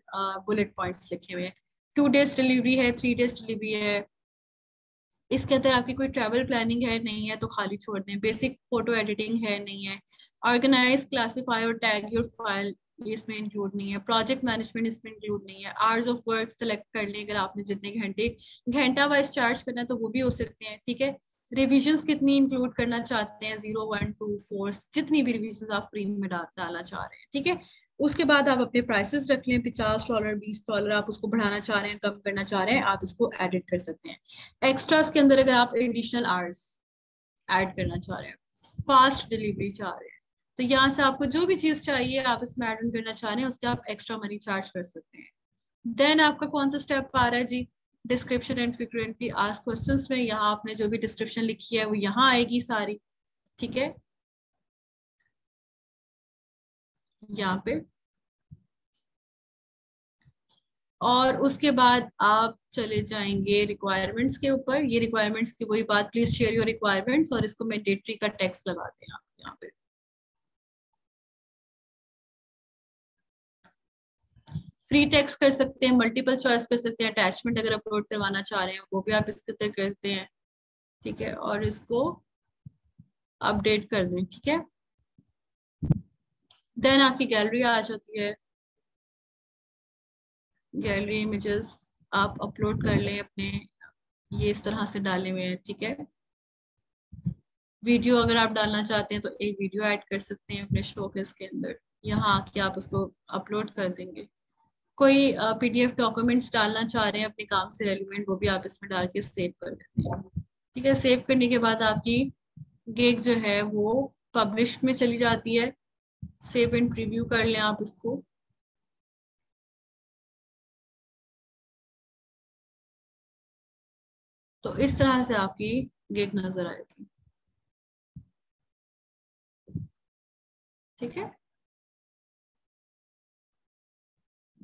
बुलेट पॉइंट्स लिखे हुए हैं। टू डेज़ डिलीवरी है थ्री डेज़ डिलीवरी है। इसके अंदर आपकी कोई ट्रैवल प्लानिंग है नहीं है तो खाली छोड़ दें। बेसिक फ़ोटो एडिटिंग है नहीं है। ऑर्गेनाइज क्लासीफाई और टैग योर फ़ाइल इसमें इंक्लूड नहीं है। प्रोजेक्ट मैनेजमेंट इसमें इंक्लूड नहीं है। आवर्स ऑफ़ वर्क सेलेक्ट कर लें अगर आपने जितने घंटे, घंटा वाइज चार्ज करना है तो वो भी हो सकते हैं, ठीक है? रिविजन कितनी इंक्लूड करना चाहते हैं? ज़ीरो वन टू फोर जितनी भी रिविजन आप फ्री में डालना चाह रहे हैं, ठीक है? उसके बाद आप अपने प्राइसेस रख लें, पचास डॉलर बीस डॉलर आप उसको बढ़ाना चाह रहे हैं, कम करना चाह रहे हैं, आप इसको एडिट कर सकते हैं। एक्स्ट्रास के अंदर अगर आप एडिशनल आवर्स ऐड करना चाह रहे हैं फास्ट डिलीवरी चाह रहे हैं तो यहाँ से आपको जो भी चीज़ चाहिए, आप इसमें एड करना चाह रहे हैं, उसके आप एक्स्ट्रा मनी चार्ज कर सकते हैं। देन आपका कौन सा स्टेप आ रहा है जी? Description and frequently ask questions में, यहाँ आपने जो भी डिस्क्रिप्शन लिखी है, वो यहाँ आएगी सारी, ठीक है? यहाँ पे। और उसके बाद आप चले जाएँगे रिक्वायरमेंट्स के ऊपर। ये रिक्वायरमेंट्स की वही बात प्लीज़ शेयर योर रिक्वायरमेंट्स और इसको मैंडेटरी का टेक्स्ट लगाते हैं आप यहाँ पे। फ्री टेक्स्ट कर सकते हैं मल्टीपल चॉइस कर सकते हैं अटैचमेंट अगर अपलोड करवाना चाह रहे हैं, वो भी आप इसके अंदर करते हैं। ठीक है, और इसको अपडेट कर दें, ठीक है? देन आपकी गैलरी आ जाती है। गैलरी इमेजेस आप अपलोड कर लें अपने, ये इस तरह से डाले हुए हैं, ठीक है? वीडियो अगर आप डालना चाहते हैं तो एक वीडियो ऐड कर सकते हैं अपने शोकेस के अंदर। यहाँ आके आप उसको अपलोड कर देंगे। कोई पीडीएफ डॉक्यूमेंट्स डालना चाह रहे हैं अपने काम से रेलिवेंट वो भी आप इसमें डाल के सेव कर देते हैं। ठीक है सेव करने के बाद आपकी गेग जो है वो पब्लिश में चली जाती है। सेव एंड प्रीव्यू कर लें आप इसको तो इस तरह से आपकी गेग नज़र आएगी। ठीक है?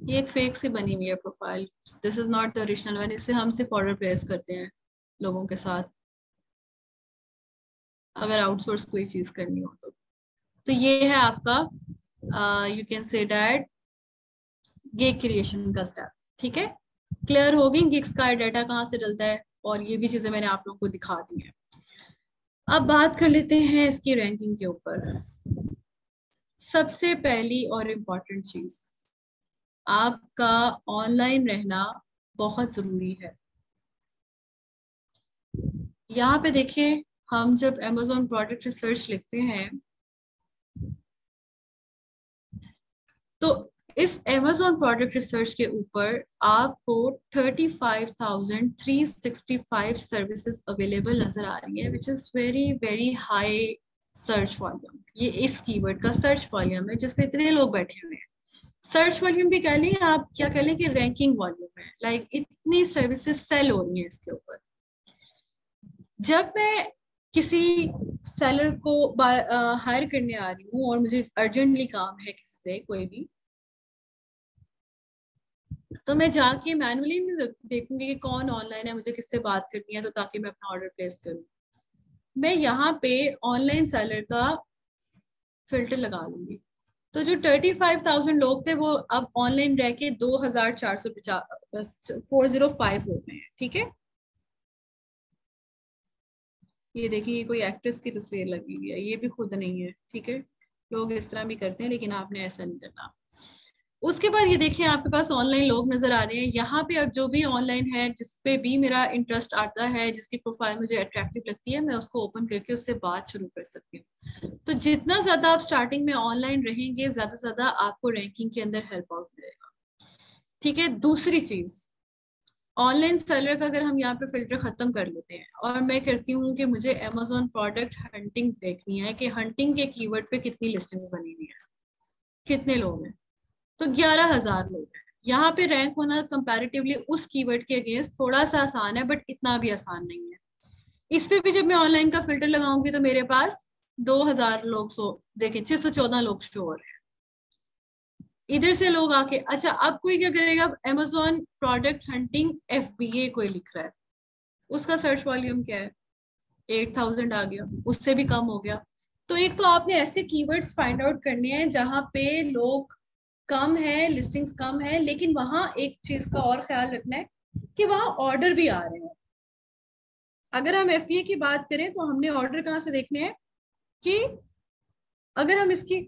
ये एक फेक से बनी हुई है profile this is not the original one इससे हम सिर्फ़ ऑर्डर प्लेस करते हैं लोगों के साथ. अगर आउटसोर्स कोई चीज़ करनी हो तो. तो ये है आपका you can say that gig creation का स्टेप ठीक है? क्लियर हो गई? गिग्स का डाटा कहाँ से डलता है? और ये भी चीज़ें मैंने आप लोगों को दिखा दी है. अब बात कर लेते हैं इसकी रैंकिंग के ऊपर. सबसे पहली और इम्पोर्टेंट चीज़. आपका ऑनलाइन रहना बहुत ज़रूरी है। यहाँ पे देखिए हम जब Amazon प्रोडक्ट रिसर्च लिखते हैं तो इस Amazon प्रोडक्ट रिसर्च के ऊपर आपको 35,365 सर्विसेज़ अवेलेबल नज़र आ रही है which is very very high search volume ये इस कीवर्ड का सर्च वॉल्यूम है जिसपे इतने लोग बैठे हुए हैं। सर्च वॉल्यूम भी कह लें आप क्या कह लें कि रैंकिंग वॉल्यूम है। लाइक like, इतनी सर्विसेज़ सेल हो रही है इसके ऊपर। जब मैं किसी सेलर को हायर करने आ रही हूँ और मुझे अर्जेंटली काम है किससे कोई भी तो मैं जाके मैनुअली देखूँगी कि कौन ऑनलाइन है मुझे किससे बात करनी है तो ताकि मैं अपना ऑर्डर प्लेस करूँ। मैं यहाँ पे ऑनलाइन सेलर का फ़िल्टर लगा लूँगी। तो जो थर्टी फाइव थाउज़ेंड लोग थे, वो अब ऑनलाइन रह के दो हज़ार चार सौ पचास फोर ज़ीरो फाइव हो गए हैं, ठीक है? ये देखिए कोई एक्ट्रेस की तस्वीर लगी हुई है, ये भी खुद नहीं है, ठीक है? लोग इस तरह भी करते हैं, लेकिन आपने ऐसा नहीं करना। उसके बाद ये देखिए, आपके पास ऑनलाइन लोग नज़र आ रहे हैं। यहाँ पे अब जो भी ऑनलाइन है जिसपे भी मेरा इंटरेस्ट आता है, जिसकी प्रोफ़ाइल मुझे अट्रैक्टिव लगती है, मैं उसको ओपन करके उससे बात शुरू कर सकती हूँ। तो जितना ज़्यादा आप स्टार्टिंग में ऑनलाइन रहेंगे, ज़्यादा से ज़्यादा आपको रैंकिंग के अंदर हेल्प आउट मिलेगा। ठीक है, दूसरी चीज़ ऑनलाइन सेलर का अगर हम यहाँ पे फ़िल्टर खत्म कर लेते हैं, और मैं कहती हूँ कि मुझे अमेजोन प्रोडक्ट हंटिंग देखनी है, कि हंटिंग के कीवर्ड पे कितनी लिस्टिंग्स बनी हुई है, कितने लोग हैं। तो ग्यारह हज़ार लोग हैं। यहाँ पे रैंक होना कंपैरेटिवली उस कीवर्ड के अगेंस्ट थोड़ा सा आसान है बट इतना भी आसान नहीं है। इस पे भी जब मैं ऑनलाइन का फ़िल्टर लगाऊँगी तो मेरे पास दो हज़ार लोग सो, देखे, छह सौ चौदह लोग शो हो। रहे हैं इधर से लोग आके अच्छा अब कोई क्या करेगा? Amazon product hunting F B A कोई लिख रहा है। उसका सर्च वॉल्यूम क्या है? एट थाउज़ेंड आ गया। उससे भी कम हो गया। तो एक तो आपने ऐसे कीवर्ड्स फाइंड आउट करने हैं जहाँ पे लोग कम है लिस्टिंग्स कम है, लेकिन वहाँ एक चीज़ का और ख्याल रखना है कि वहाँ ऑर्डर भी आ रहे हैं। अगर हम एफ़ की बात करें तो हमने ऑर्डर कहाँ से देखने हैं कि अगर हम इसकी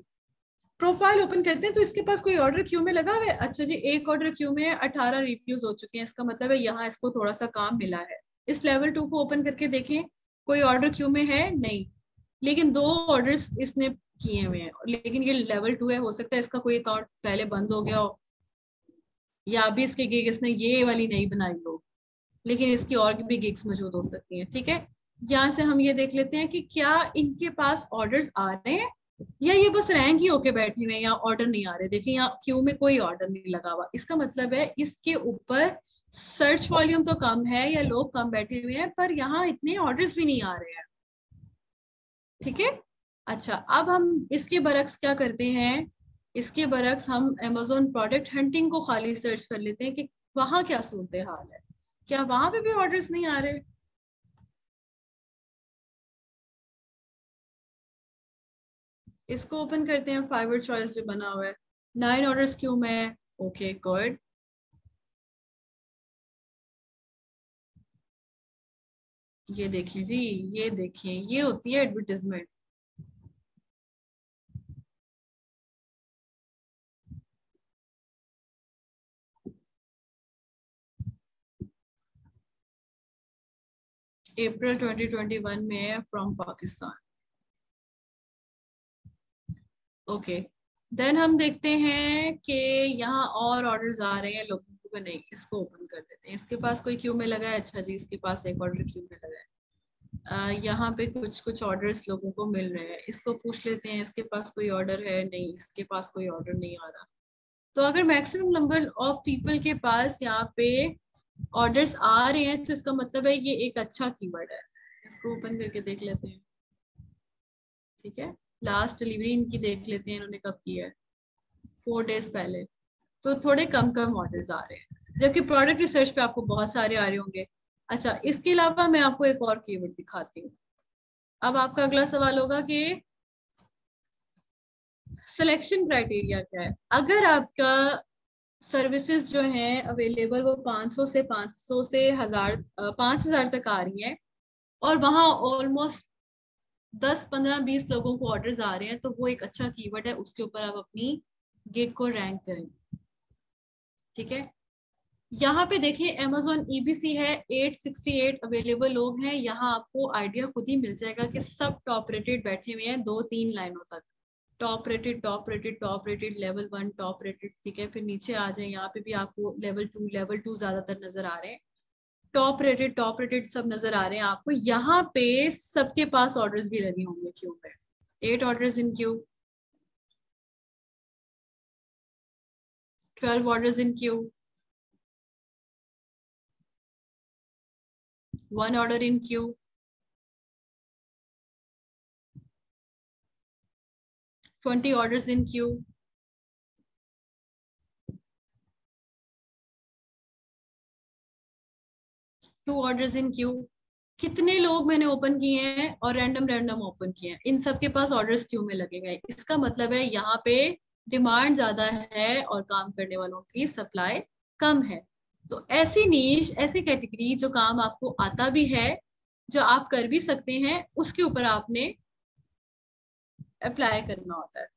प्रोफ़ाइल ओपन करते हैं तो इसके पास कोई ऑर्डर क्यू में लगा हुआ है? अच्छा जी, एक ऑर्डर क्यू में अठारह रिव्यूज़ हो चुके हैं। इसका मतलब है यहाँ इसको थोड़ा सा काम मिला है। इस लेवल टू को ओपन करके देखें, कोई ऑर्डर क्यू में है? नहीं। लेकिन दो ऑर्डर्स इसने किए हुए हैं। लेकिन ये लेवल टू है, हो सकता है इसका कोई अकाउंट पहले बंद हो गया हो। या अभी इसके गिग इसने ये वाली नहीं बनाई हो। लेकिन इसकी और भी गिग्स मौजूद हो सकती हैं, ठीक है? यहाँ से हम ये देख लेते हैं कि क्या इनके पास ऑर्डर्स आ रहे हैं, या ये बस रैंक ही होके बैठे हुए हैं, या ऑर्डर नहीं आ रहे। देखिए, यहाँ क्यू में कोई ऑर्डर नहीं लगा हुआ। इसका मतलब है इसके ऊपर सर्च वॉल्यूम तो कम है, या लोग कम बैठे हुए हैं, पर यहाँ इतने ऑर्डर्स भी नहीं आ रहे हैं। ठीक है? अच्छा अब हम इसके बरक्स क्या करते हैं? इसके बरक्स हम अमेजोन प्रोडक्ट हंटिंग को खाली सर्च कर लेते हैं कि वहाँ क्या सूरत हाल है। क्या वहाँ पे भी ऑर्डर्स नहीं आ रहे? इसको ओपन करते हैं फाइवर चॉइस जो बना हुआ है। नाइन ऑर्डर्स क्यों में? ओके गुड ये देखिए जी, ये देखिए ये होती है एडवर्टीजमेंट अप्रैल 2021 में है फ्रॉम पाकिस्तान ओके देन हम देखते हैं कि यहाँ और ऑर्डर्स आ रहे हैं, लोगों को नहीं इसको ओपन कर देते हैं। इसके पास कोई क्यू में लगा है? अच्छा जी, इसके पास एक ऑर्डर क्यू में लगा है। यहाँ पे कुछ कुछ ऑर्डर्स लोगों को मिल रहे हैं। इसको पूछ लेते हैं, इसके पास कोई ऑर्डर है? नहीं, इसके पास कोई ऑर्डर नहीं आ रहा। तो अगर मैक्सिमम नंबर ऑफ़ पीपल के पास यहाँ पे ऑर्डर्स आ रहे हैं तो इसका मतलब है ये एक अच्छा कीवर्ड है। इसको ओपन करके देख लेते हैं। ठीक है? लास्ट डिलीवरी इनकी देख लेते हैं, इन्होंने कब किया है। फोर डेज़ पहले। तो थोड़े कम कम ऑर्डर्स आ रहे हैं। जबकि प्रोडक्ट रिसर्च पे आपको बहुत सारे आ रहे होंगे। अच्छा इसके अलावा मैं आपको एक और कीवर्ड दिखाती हूँ। अब आपका अगला सवाल होगा कि सिलेक्शन क्राइटेरिया क्या है? अगर आपका सर्विसेज़ जो हैं अवेलेबल वो 500 से 500 से हज़ार पाँच हज़ार तक आ रही हैं। और वहाँ ऑलमोस्ट 10 15 20 लोगों को ऑर्डर्स आ रहे हैं तो वो एक अच्छा कीवर्ड है, उसके ऊपर आप अपनी गिग को रैंक करें। ठीक है? यहाँ पे देखिए अमेजोन ईबीसी है 868 अवेलेबल लोग हैं। यहाँ आपको आइडिया खुद ही मिल जाएगा कि सब टॉप रेटेड बैठे हुए हैं, दो, तीन लाइनों तक। Top rated top rated top rated level one top rated ठीक है? फिर नीचे आ जाए, यहाँ पे भी आपको लेवल टू लेवल टू ज़्यादातर नज़र आ रहे हैं। टॉप रेटेड टॉप रेटेड सब नज़र आ रहे हैं आपको। यहाँ पे सबके पास ऑर्डर्स भी लगे होंगे क्यू पे। Eight order in queue twelve order in queue one order in queue 20 orders in queue. Two orders in queue. कितने लोग मैंने ओपन किए हैं और रैंडम रैंडम ओपन किए हैं इन सबके पास ऑर्डर्स क्यू में लगे गए इसका मतलब है यहाँ पे डिमांड ज़्यादा है और काम करने वालों की सप्लाई कम है तो ऐसी नीच ऐसी कैटेगरी जो काम आपको आता भी है, जो आप कर भी सकते हैं, उसके ऊपर आपने अप्लाई करना होता है।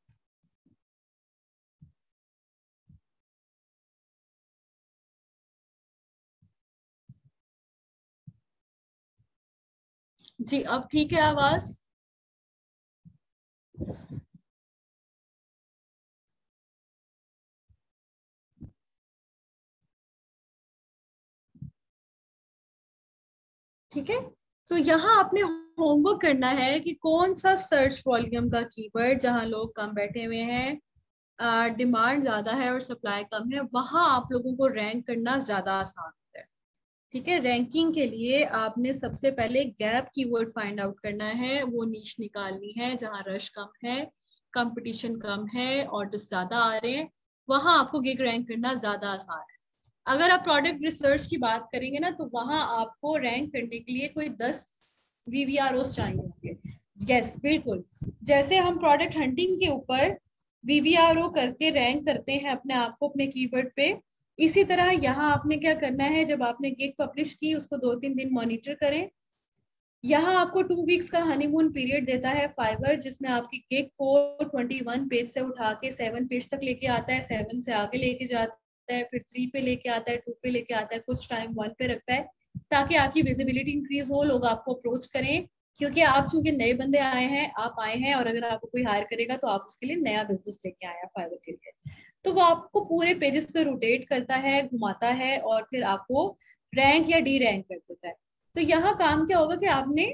जी अब ठीक है आवाज़? ठीक है? तो यहाँ आपने होमवर्क करना है कि कौन सा सर्च वॉल्यूम का कीवर्ड जहाँ लोग कम बैठे हुए हैं डिमांड ज़्यादा है और सप्लाई कम है, वहाँ आप लोगों को रैंक करना ज़्यादा आसान होता है। ठीक है? रैंकिंग के लिए आपने सबसे पहले गैप कीवर्ड फाइंड आउट करना है, वो नीच निकालनी है जहाँ रश कम है कंपटीशन कम है और ज़्यादा आ रहे हैं, वहाँ आपको गिग रैंक करना ज़्यादा आसान है। अगर आप प्रोडक्ट रिसर्च की बात करेंगे ना तो वहाँ आपको रैंक करने के लिए कोई दस वीवीआर चाहिए होंगे। यस बिल्कुल। जैसे हम प्रोडक्ट हंटिंग के ऊपर वीवीआरओ करके रैंक करते हैं अपने आप को अपने कीवर्ड पे, इसी तरह यहाँ आपने क्या करना है, जब आपने गिग पब्लिश की, उसको दो तीन दिन मॉनिटर करें। यहाँ आपको टू वीक्स का हनीमून पीरियड देता है फाइबर जिसमें आपकी गिग को 21 पेज से उठा के सेवन पेज तक लेके आता है सेवन से आगे लेके जाता है, फिर थ्री पे लेके आता है टू पे लेके आता है, कुछ टाइम वन पे रखता है। ताकि आपकी विजिबिलिटी इंक्रीज हो, लोग आपको अप्रोच करें। क्योंकि आप चूँकि नए बंदे आए हैं, आप आए हैं और अगर आपको कोई हायर करेगा तो आप उसके लिए नया बिज़नेस लेके आए हैं फाइबर के लिए। तो वो आपको पूरे पेजेस पे रोटेट करता है, घुमाता है और फिर आपको रैंक या डी रैंक कर देता है। तो यहाँ काम क्या होगा कि आपने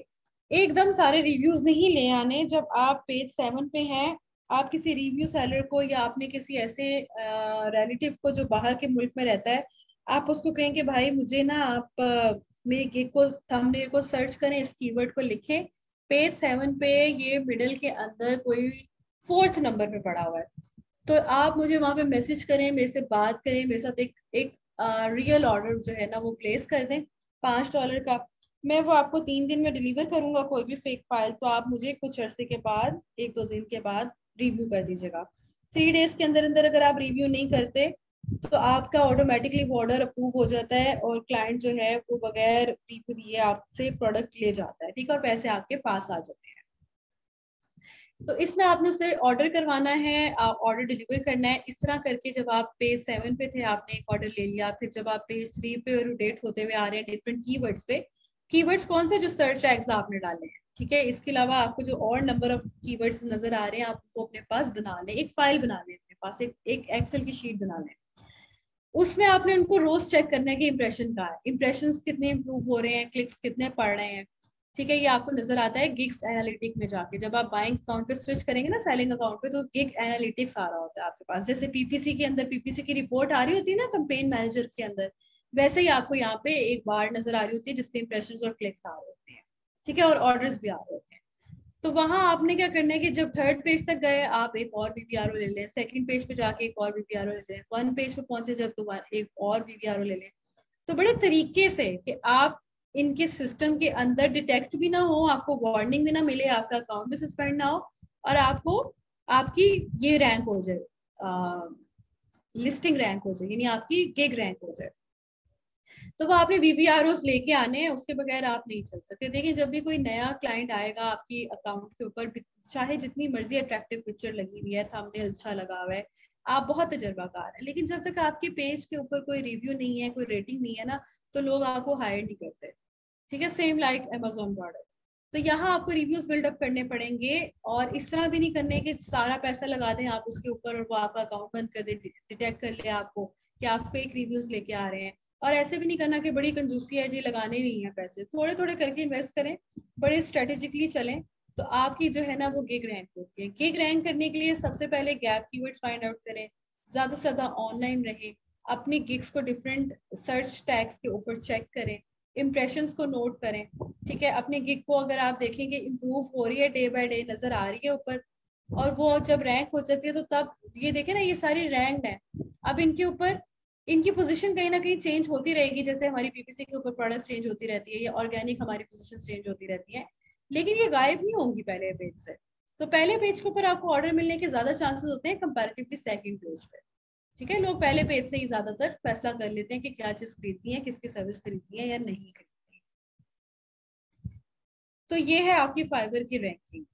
एकदम सारे रिव्यूज़ नहीं ले आने। जब आप पेज सेवन पे हैं, आप किसी रिव्यू सेलर को या आपने किसी ऐसे रिलेटिव को जो बाहर के मुल्क में रहता है आप उसको कहें कि भाई, मुझे ना आप मेरे गिग को थंबनेल को सर्च करें, इस कीवर्ड को लिखें पेज सेवन पे ये मिडल के अंदर कोई फोर्थ नंबर पे पड़ा हुआ है। तो आप मुझे वहाँ पे मैसेज करें, मेरे से बात करें, मेरे साथ एक एक रियल ऑर्डर जो है ना वो प्लेस कर दें, पाँच डॉलर का। मैं वो आपको तीन दिन में डिलीवर करूँगा कोई भी फेक फ़ाइल तो आप मुझे कुछ अरसे के बाद, एक दो दिन के बाद रिव्यू कर दीजिएगा। थ्री डेज़ के अंदर अंदर अगर आप रिव्यू नहीं करते तो आपका ऑटोमेटिकली ऑर्डर अप्रूव हो जाता है और क्लाइंट जो है वो बगैर रिव्यू दिए आपसे प्रोडक्ट ले जाता है, ठीक है? और पैसे आपके पास आ जाते हैं। तो इसमें आपने उसे ऑर्डर करवाना है ऑर्डर डिलीवर करना है। इस तरह करके जब आप पेज सेवन पे थे, आपने एक ऑर्डर ले लिया। फिर जब आप पेज थ्री पे रोटेट होते हुए आ रहे हैं डिफरेंट कीवर्ड्स पे कीवर्ड्स कौन से जो सर्च टैग्स आपने डाले हैं, ठीक है? इसके अलावा आपको जो और नंबर ऑफ़ कीवर्ड्स नज़र आ रहे हैं आपको अपने पास बना लें। एक फ़ाइल बना लें अपने पास, एक एक एक्सेल की शीट बना लें। उसमें आपने उनको रोज चेक करना है कि इंप्रेशन का है। इंप्रेशन कितने इंप्रूव हो रहे हैं क्लिक्स कितने पड़ रहे हैं। ठीक है, ये आपको नज़र आता है गिग्स एनालिटिक में जाके। जब आप बाइंग अकाउंट पे स्विच करेंगे ना सेलिंग अकाउंट पे तो गिग एनालिटिक्स आ रहा होता है आपके पास। जैसे पीपीसी के अंदर पीपीसी की रिपोर्ट आ रही होती है ना कंपेन मैनेजर के अंदर, वैसे ही आपको यहाँ पे एक बार नज़र आ रही होती है जिसपे इंप्रेशन और क्लिक्स आ रहे होते हैं। ठीक है, और ऑर्डर भी आ रहे होते हैं। तो वहाँ आपने क्या करना है कि जब थर्ड पेज तक गए, आप एक और वीवीआरओ ले लें। सेकंड पेज पे जाके एक और वीवीआरओ ले लें। वन पेज पे पहुँचे जब तो एक और वीवीआरओ ले लें। तो बड़े तरीके से कि आप इनके सिस्टम के अंदर डिटेक्ट भी ना हो, आपको वार्निंग भी ना मिले, आपका अकाउंट भी सस्पेंड ना हो और आपको, आपकी ये रैंक हो जाए लिस्टिंग रैंक हो जाए, यानी आपकी गिग रैंक हो जाए। तो वो आपने वीवीआर लेके आने हैं, उसके बगैर आप नहीं चल सकते। देखिए जब भी कोई नया क्लाइंट आएगा, आपकी अकाउंट के ऊपर चाहे जितनी मर्ज़ी अट्रैक्टिव पिक्चर लगी हुई है थंबनेल अच्छा लगा हुआ है, आप बहुत तजर्बाकार है। लेकिन जब तक आपके पेज के ऊपर कोई रिव्यू नहीं है, कोई रेटिंग नहीं है ना तो लोग आपको हायर नहीं करते। ठीक है? सेम लाइक अमेजोन प्रोडक्ट तो यहाँ आपको रिव्यूज़ बिल्डअप करने पड़ेंगे और इस तरह भी नहीं करने कि सारा पैसा लगा दें आप उसके ऊपर और वो आपका अकाउंट बंद कर दे डिटेक्ट कर ले आपको कि आप फेक रिव्यूज़ लेके आ रहे हैं। और ऐसे भी नहीं करना कि बड़ी कंजूसी है जी, लगाने नहीं है पैसे। थोड़े थोड़े करके इन्वेस्ट करें, बड़े स्ट्रेटेजिकली चलें तो आपकी जो है ना वो गिग रैंक होती है। गिग रैंक करने के लिए सबसे पहले गैप कीवर्ड्स फाइंड आउट करें, ज़्यादा से ज़्यादा ऑनलाइन रहें, अपनी गिग्स को डिफरेंट सर्च टैग्स के ऊपर चेक करें इम्प्रेशंस को नोट करें, ठीक है? अपने गिग को अगर आप देखें कि इम्प्रूव हो रही है डे बाय डे नज़र आ रही है ऊपर, और वो जब रैंक हो जाती है तो तब ये देखें ना, ये सारी रैंक है। अब इनके ऊपर इनकी पोजीशन कहीं ना कहीं चेंज होती रहेगी, जैसे हमारी पीपीसी के ऊपर प्रोडक्ट चेंज होती रहती है या ऑर्गेनिक हमारी पोजीशन चेंज होती रहती है। लेकिन ये गायब नहीं होंगी पहले पेज से। तो पहले पेज के ऊपर आपको ऑर्डर मिलने के ज़्यादा चांसेस होते हैं कंपेरेटिवली सेकंड पेज पे। ठीक है? लोग पहले पेज से ही ज़्यादातर फैसला कर लेते हैं कि क्या चीज़ खरीदनी है, किसकी सर्विस खरीदनी है या नहीं खरीदनी। तो ये है आपकी फाइबर की रैंकिंग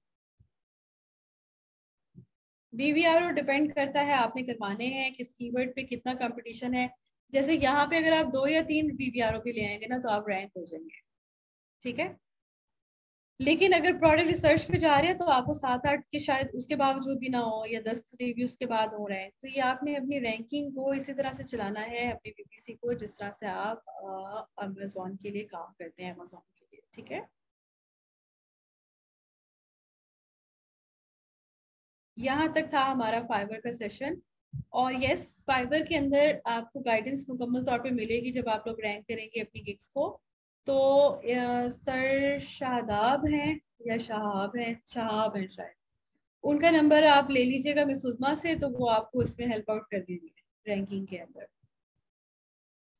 बीवीआर डिपेंड करता है, आपने करवाने हैं, किस कीवर्ड पे कितना कंपटीशन है। जैसे यहाँ पे अगर आप दो या तीन बीवीआर भी ले आएँगे ना तो आप रैंक हो जाएँगे। ठीक है? लेकिन अगर प्रोडक्ट रिसर्च पे जा रहे हैं तो आपको सात आठ के शायद उसके बावजूद भी ना हो, या दस रिव्यूज़ के बाद हो रहे हैं। तो ये आपने अपनी रैंकिंग को इसी तरह से चलाना है, अपनी बीपीसी को, जिस तरह से आप अमेजोन के लिए काम करते हैं अमेजोन के लिए। ठीक है? यहाँ तक था हमारा फाइबर का सेशन और यस फाइबर के अंदर आपको गाइडेंस मुकम्मल तौर पे मिलेगी जब आप लोग रैंक करेंगे अपनी गिग्स को। तो सर शादाब हैं या शहाब हैं? शहाब हैं शायद। उनका नंबर आप ले लीजिएगा मिस उजमा से तो वो आपको इसमें हेल्प आउट कर देंगे रैंकिंग के अंदर।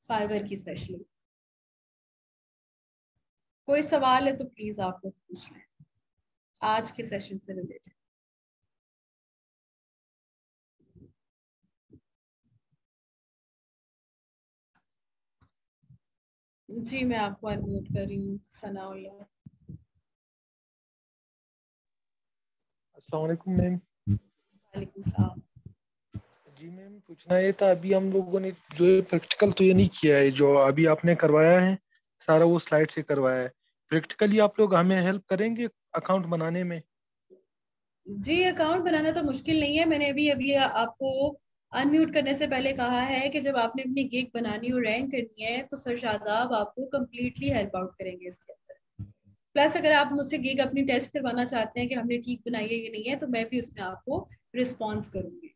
फाइबर की स्पेशली कोई सवाल है तो प्लीज़ आप लोग पूछ लें आज के सेशन से रिलेटेड जी मैं आपको अनम्यूट कर रही हूँ सनाउल्ला अस्सलाम वालेकुम मैम वालेकुम सलाम। जी मैम पूछना ये था अभी हम लोगों ने जो है प्रैक्टिकल तो ये नहीं किया है जो अभी आपने करवाया है सारा वो स्लाइड से करवाया है। प्रैक्टिकली आप लोग हमें हेल्प करेंगे अकाउंट बनाने में? जी अकाउंट बनाना तो मुश्किल नहीं है मैंने अभी अभी आपको अनम्यूट करने से पहले कहा है कि जब आपने अपनी गिग बनानी और रैंक करनी है तो सर शादाब आपको कम्प्लीटली हेल्प आउट करेंगे इसके अंदर। प्लस अगर आप मुझसे गिग अपनी टेस्ट करवाना चाहते हैं कि हमने ठीक बनाई है या नहीं है तो मैं भी उसमें आपको रिस्पॉन्स करूँगी।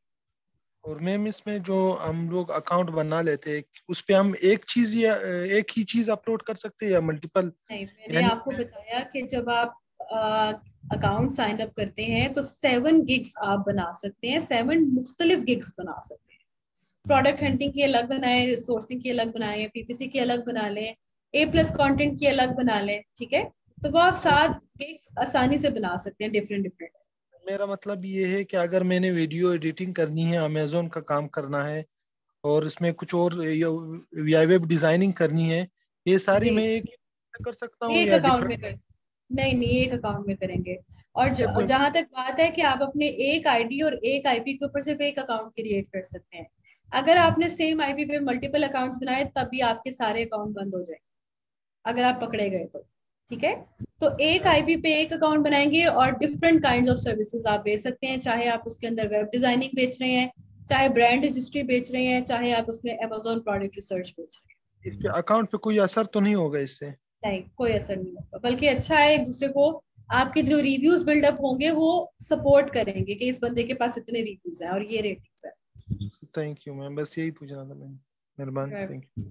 और मैम इसमें जो हम लोग अकाउंट बना लेते हैं उस पर हम एक चीज़ या एक ही चीज़ अपलोड कर सकते हैं या मल्टीपल नहीं मैंने आपको बताया कि जब आप अकाउंट साइन अप करते हैं तो सेवन गिग्स आप बना सकते हैं सेवन मुख्तलिफ़ गिग्स बना सकते हैं। प्रोडक्ट हंटिंग की अलग बनाए सोर्सिंग की अलग बनाए पीपीसी की अलग बना लें ए प्लस कॉन्टेंट की अलग बना लें ठीक है? तो वो आप सात गिग्स आसानी से बना सकते हैं डिफरेंट डिफरेंट मेरा मतलब ये है कि अगर मैंने वीडियो एडिटिंग करनी है अमेजोन का काम करना है और इसमें कुछ और वेब डिज़ाइनिंग करनी है ये सारी मैं एक कर सकता हूँ। नहीं नहीं एक अकाउंट में करेंगे। और जहाँ तक बात है कि आप अपने एक आईडी और एक आईपी के ऊपर सिर्फ़ एक अकाउंट क्रिएट कर सकते हैं। अगर आपने सेम आईपी पे मल्टीपल अकाउंट्स बनाए तब भी आपके सारे अकाउंट बंद हो जाए अगर आप पकड़े गए तो ठीक है? तो एक आईपी पे एक अकाउंट बनाएँगे और डिफरेंट काइंड ऑफ़ सर्विसेज़ आप बेच सकते हैं। चाहे आप उसके अंदर वेब डिज़ाइनिंग बेच रहे हैं चाहे ब्रांड रजिस्ट्री बेच रहे हैं चाहे आप उसमें अमेजोन प्रोडक्ट रिसर्च बेच रहे हैं। अकाउंट पे कोई असर तो नहीं होगा इससे? नहीं कोई असर नहीं होगा। बल्कि अच्छा है एक दूसरे को आपके जो रिव्यूज़ बिल्डअप होंगे वो सपोर्ट करेंगे कि इस बंदे के पास इतने रिव्यूज़ हैं और ये रेटिंग्स है। थैंक यू मैम बस यही पूछना था मैम। मेहरबानी। थैंक यू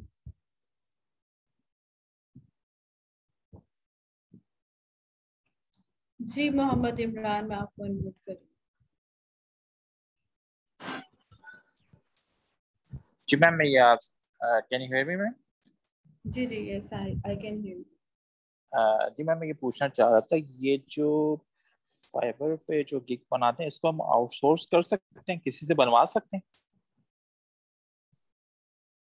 जी मोहम्मद इमरान मैं आपको अनम्यूट कर जी मैम मैं ये आप can you hear me ma'am ji ji yes I I can hear ji ma'am मैं ये पूछना चाह रहा था ये जो फाइबर पे जो गिग बनाते हैं इसको हम आउटसोर्स कर सकते हैं? किसी से बनवा सकते हैं?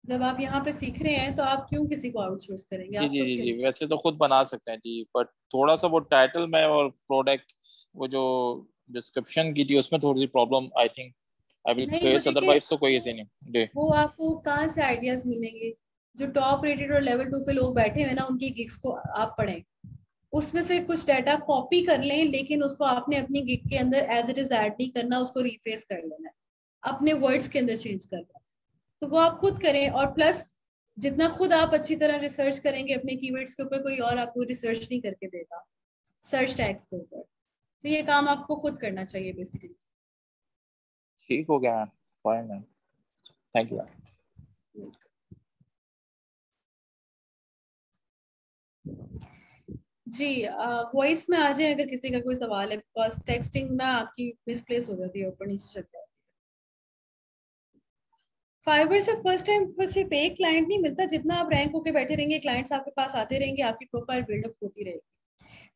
जब आप यहाँ पे सीख रहे हैं तो आप क्यों किसी को आउटसोर्स करेंगे? जी जी जी जी वैसे तो खुद बना सकते हैं जी बट थोड़ा सा वो टाइटल में और प्रोडक्ट वो जो डिस्क्रिप्शन की थी उसमें थोड़ी सी problem I think I will face otherwise तो कोई ऐसे नहीं। वो आपको कहाँ से आइडियाज़ मिलेंगे? जो टॉप रेटेड और लेवल टू पे लोग बैठे हुए ना, उनकी गिग्स को आप पढ़ें। उसमें से कुछ डाटा कॉपी कर लें, लेकिन उसको आपने अपनी गिग के अंदर एज इट इज़ ऐड नहीं करना, उसको रिफ्रेस कर लेना। अपने वर्ड्स के अंदर चेंज करना तो वो आप खुद करें और प्लस जितना खुद आप अच्छी तरह रिसर्च करेंगे अपने कीवर्ड्स के ऊपर, कोई और आपको रिसर्च नहीं करके देगा। सर्च टैग्स के ऊपर। तो ये काम आपको खुद करना चाहिए बेसिकली ठीक हो गया फाइन थैंक यू जी वॉइस में आ जाए अगर किसी का कोई सवाल है बिकॉज़ टेक्सटिंग ना आपकी मिसप्लेस हो जाती है, ऊपर नीचे चल फाइबर से फ़र्स्ट टाइम सिर्फ़ एक क्लाइंट नहीं मिलता, जितना आप रैंक होकर बैठे रहेंगे क्लाइंट्स आपके पास आते रहेंगे, आपकी प्रोफ़ाइल बिल्डअप होती रहेगी।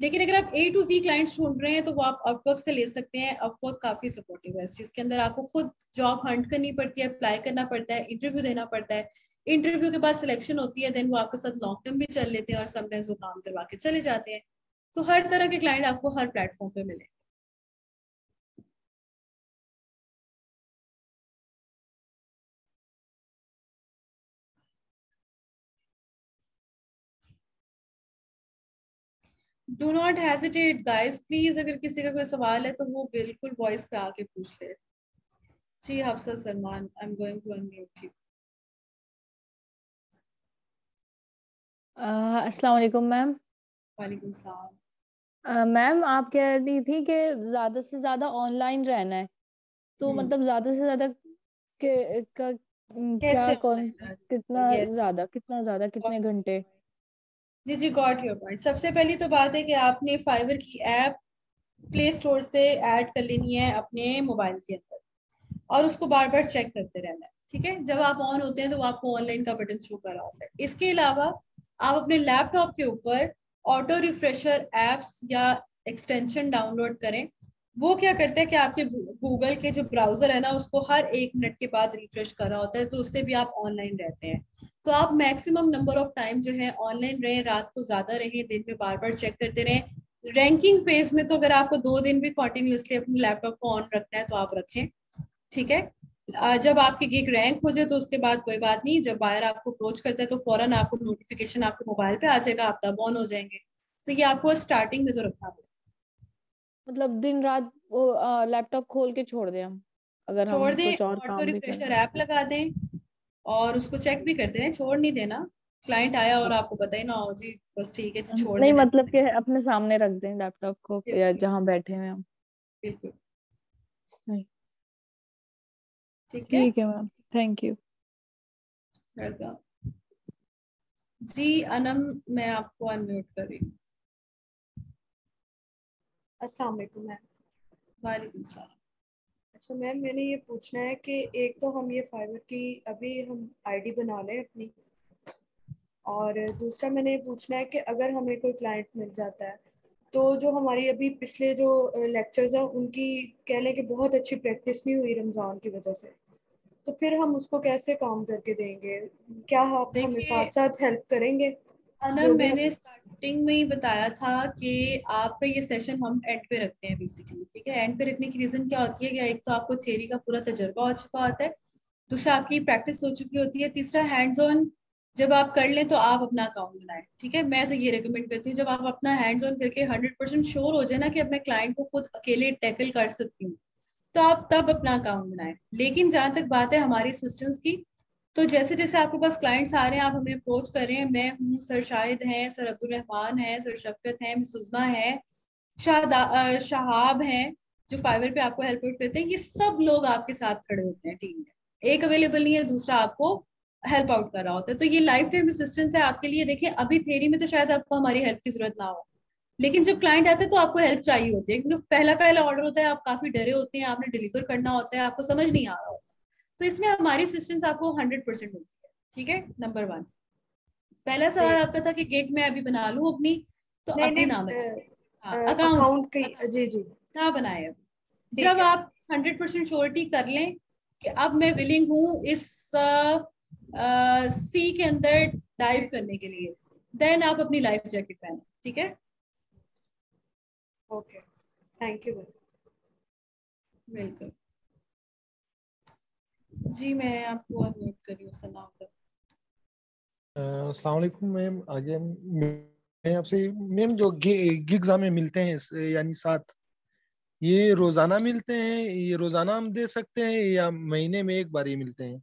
लेकिन अगर आप ए टू जी क्लाइंट्स ढूंढ रहे हैं तो वो आप अपवर्क से ले सकते हैं। अपवर्क काफ़ी सपोर्टिव है। इस चीज़ के अंदर आपको खुद जॉब हंट करनी पड़ती है अप्लाई करना पड़ता है इंटरव्यू देना पड़ता है। इंटरव्यू के बाद सिलेक्शन होती है देन वो आपके साथ लॉन्ग टर्म भी चल लेते हैं और समटाइम्स वो काम करवा के चले जाते हैं। तो हर तरह के क्लाइंट आपको हर प्लेटफॉर्म पे मिले। Do not hesitate guys please अगर किसी का कोई सवाल है तो वो बिल्कुल वॉइस पे आके पूछ ले। जी Hafsa Salman I am going to unmute you अस्सलाम वालेकुम मैम। वालेकुम सलाम। मैम आप कह रही थी कि ज़्यादा से ज़्यादा ऑनलाइन रहना है। तो। मतलब ज़्यादा से ज़्यादा के का क्या कौन कितना ज़्यादा कितना ज़्यादा कितने घंटे? जी जी गॉट योर पॉइंट सबसे पहली तो बात है कि आपने फाइवर की ऐप प्ले स्टोर से ऐड कर लेनी है अपने मोबाइल के अंदर। और उसको बार बार चेक करते रहना है ठीक है? जब आप ऑन होते हैं तो आपको ऑनलाइन का बटन शो कर रहा होता है। इसके अलावा आप अपने लैपटॉप के ऊपर ऑटो रिफ्रेशर एप्स या एक्सटेंशन डाउनलोड करें। वो क्या करते हैं कि आपके गूगल के जो ब्राउज़र है ना, उसको हर एक मिनट के बाद रिफ्रेश कर रहा होता है तो उससे भी आप ऑनलाइन रहते हैं। तो आप मैक्सिमम नंबर ऑफ़ टाइम जो है ऑनलाइन रहें, रात को ज़्यादा रहें, दिन में बार बार चेक करते रहें। रैंकिंग फ़ेज़ में तो अगर आपको दो दिन भी कॉन्टिन्यूसली अपने लैपटॉप को ऑन रखना है तो आप रखें। ठीक है? जब आपकी गिग रैंक हो जाए तो उसके बाद कोई बात नहीं जब बायर आपको अप्रोच करता है तो फ़ौरन आपको नोटिफिकेशन आपके मोबाइल पे आ जाएगा आप तब ऑन हो जाएँगे। तो ये आपको स्टार्टिंग में तो रखना पड़ेगा। मतलब दिन रात वो लैपटॉप खोल के छोड़ दें हम अगर छोड़ दें और रिफ्रेशर ऐप लगा दें और उसको चेक भी करते रहें छोड़ नहीं देना। क्लाइंट आया और आपको पता ही ना हो जी बस ठीक है छोड़ नहीं मतलब कि अपने सामने रख दें लैपटॉप को या जहाँ बैठे हैं। हम बिल्कुल। ठीक है? ठीक है मैम थैंक यू वेलकम जी अनम मैं आपको अनम्यूट कर रही हूँ। अस्सलाम वालेकुम मैम। वालेकुम सलाम। अच्छा मैम मैंने ये पूछना है कि एक तो हम ये फाइवर की अभी हम आईडी बना लें अपनी और दूसरा मैंने ये पूछना है कि अगर हमें कोई क्लाइंट मिल जाता है तो जो हमारी अभी पिछले जो लेक्चर्स हैं उनकी कह लें कि बहुत अच्छी प्रैक्टिस नहीं हुई रमज़ान की वजह से। तो फिर हम उसको कैसे काम करके देंगे? क्या आप हमें साथ साथ हेल्प करेंगे? अनम मैंने स्टार्टिंग में ही बताया था कि आपका ये सेशन हम एंड पे रखते हैं बेसिकली ठीक है? एंड पे रखने की रीजन क्या होती है कि एक तो आपको थ्योरी का पूरा तजर्बा हो चुका होता है दूसरा आपकी प्रैक्टिस हो चुकी होती है तीसरा हैंड्स ऑन जब आप कर लें तो आप अपना अकाउंट बनाएँ ठीक है? मैं तो ये रिकमेंड करती हूँ जब आप अपना हैंड्स ऑन करके हंड्रेड परसेंट श्योर हो जाए ना कि अब मैं क्लाइंट को खुद अकेले टैकल कर सकती हूँ तो आप तब अपना अकाउंट बनाएँ। लेकिन जहाँ तक बात है हमारी असिस्टेंस की तो जैसे जैसे आपके पास क्लाइंट्स आ रहे हैं आप हमें अप्रोच कर रहे हैं मैं हूँ सर शाहिद हैं सर अब्दुल रहमान है सर शफकत है मिस उज़मा है शाहदा अ, शहाब हैं जो फाइवर पे आपको हेल्प आउट करते हैं ये सब लोग आपके साथ खड़े होते हैं टीम में। एक अवेलेबल नहीं है दूसरा आपको हेल्प आउट कर रहा होता है। तो ये लाइफ टाइम असिस्टेंस है आपके लिए। देखिए अभी थेरी में तो शायद आपको हमारी हेल्प की ज़रूरत ना हो। लेकिन जब क्लाइंट आते हैं तो आपको हेल्प चाहिए होती है क्योंकि पहला पहला ऑर्डर होता है आप काफ़ी डरे होते हैं आपने डिलीवर करना होता है आपको समझ नहीं आ रहा होता। तो इसमें हमारी असिस्टेंस आपको हंड्रेड परसेंट मिलती है ठीक है? नंबर वन पहला सवाल आपका था कि गिग मैं अभी बना लू अपनी तो अपनी नाम अकाउंट अकाउंट जी जी। ना बनाए जब आप हंड्रेड परसेंट श्योरिटी कर लें कि अब मैं विलिंग हूँ इस सी के अंदर डाइव करने के लिए देन आप अपनी लाइफ जैकेट पहने ठीक है? ओके थैंक यू बिल्कुल जी मैं आपको अनम्यूट कर रही हूँ सलाम कर अस्सलाम वालेकुम मैम अगेन मैं आपसे मैम जो गिग्स हमें मिलते हैं यानी साथ ये रोज़ाना मिलते हैं ये रोज़ाना हम दे सकते हैं या महीने में एक बार ही मिलते हैं?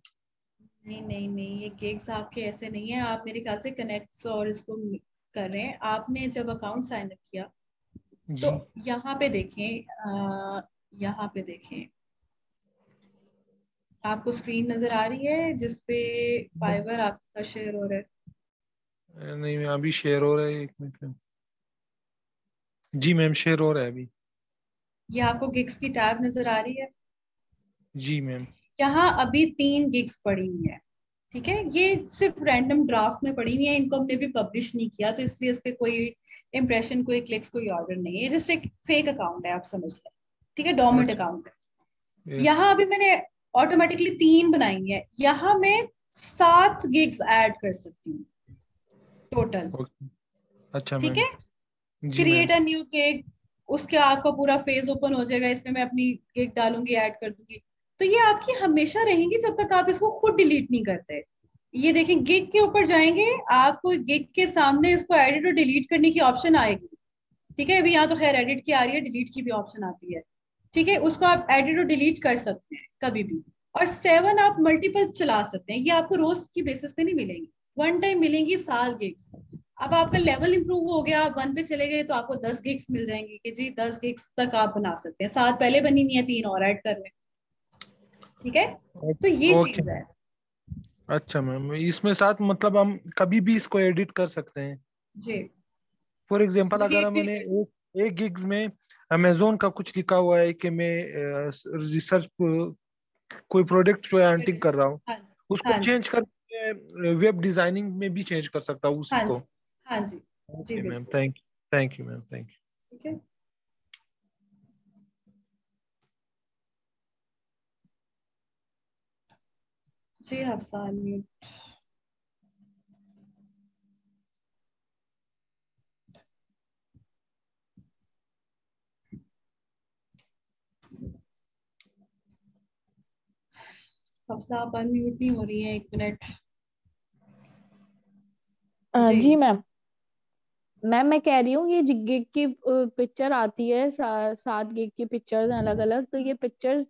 नहीं नहीं नहीं ये गिग्स आपके ऐसे नहीं है। आप मेरे ख्याल से कनेक्ट और इसको कर रहे हैं। आपने जब अकाउंट साइन अप किया तो यहाँ पे देखें यहाँ पे देखें। आपको स्क्रीन नज़र आ रही है जिसपे फाइबर आपका शेयर हो रहा है? नहीं मैम अभी शेयर हो रहा है एक मिनट जी मैम शेयर हो रहा है अभी। ये आपको गिग्स की टैब नज़र आ रही है? जी मैम। यहाँ अभी तीन गिग्स पड़ी हुई है ठीक है? ये सिर्फ़ रैंडम ड्राफ्ट में पड़ी हुई है इनको हमने भी पब्लिश नहीं किया तो इसलिए इस पे कोई इम्प्रेशन कोई क्लिक्स कोई ऑर्डर नहीं है। ये जस्ट एक फेक अकाउंट है आप समझ लें ठीक है? डोमेंट अच्छा। अकाउंट है। यहाँ अभी मैंने ऑटोमेटिकली तीन बनाई है। यहाँ मैं सात गिग्स ऐड कर सकती हूँ। टोटल अच्छा ठीक है? क्रिएट अ न्यू गिग उसके आपका पूरा फ़ेज़ ओपन हो जाएगा। इसमें मैं अपनी गिग डालूँगी ऐड कर दूँगी। तो ये आपकी हमेशा रहेंगी जब तक आप इसको खुद डिलीट नहीं करते। ये देखें गिग के ऊपर जाएँगे आपको गिग के सामने इसको एडिट और डिलीट करने की ऑप्शन आएगी। ठीक है? अभी यहाँ तो खैर एडिट की आ रही है डिलीट की भी ऑप्शन आती है। ठीक है? उसको आप एडिट और डिलीट कर सकते हैं कभी भी। और सेवन आप मल्टीपल चला सकते हैं। ये आपको रोज की बेसिस पे नहीं मिलेंगी। वन टाइम मिलेंगी सात गिग्स अब आपका लेवल इंप्रूव हो गया आप वन पे चले गए तो आपको दस गिग्स मिल जाएँगे कि जी दस गिग्स तक आप बना सकते हैं। सात पहले बनी नहीं है तीन और ऐड कर लें ठीक है? तो ये चीज़ है। अच्छा मैम। इसमें साथ मतलब हम कभी भी इसको एडिट कर सकते हैं। जी। फॉर एग्जांपल अगर हमने एक एक गिग्स में अमेजोन का कुछ लिखा हुआ है कि मैं रिसर्च कोई प्रोडक्ट जो है हंटिंग कर रहा हूँ हाँ उसको चेंज हाँ कर वेब डिज़ाइनिंग में भी चेंज कर सकता हूँ उसको। हाँ जी। जी ma'am thank you thank you ma'am thank you ठीक है जी हफ्सा म्यूट हफ्सा आप अनम्यूट नहीं हो रही है एक मिनट जी। मैम मैम मैं कह रही हूँ ये गिग की पिक्चर आती है सा, सात गिग की पिक्चर्स अलग अलग तो ये पिक्चर्स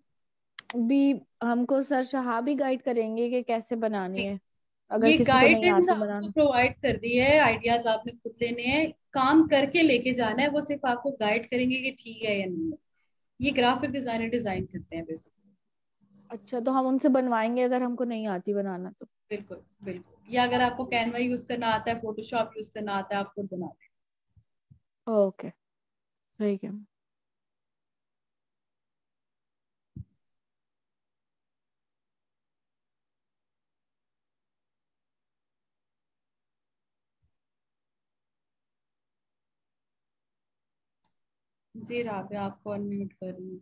भी हमको सर शाह भी गाइड करेंगे कि कैसे बनानी है। अगर ये गाइडेंस आपको प्रोवाइड कर दी है आइडियाज़ आपने खुद लेने हैं काम करके लेके जाना है वो सिर्फ़ आपको गाइड करेंगे कि ठीक है या नहीं ये ग्राफिक डिज़ाइनर डिज़ाइन करते हैं बेसिकली अच्छा तो हम उनसे बनवाएँगे अगर हमको नहीं आती बनाना तो। बिल्कुल बिल्कुल। या अगर आपको कैनवा यूज़ करना आता है फोटोशॉप यूज़ करना आता है आप खुद बना दें ओके ठीक है जी राबे आपको अनम्यूट कर। रही हूँ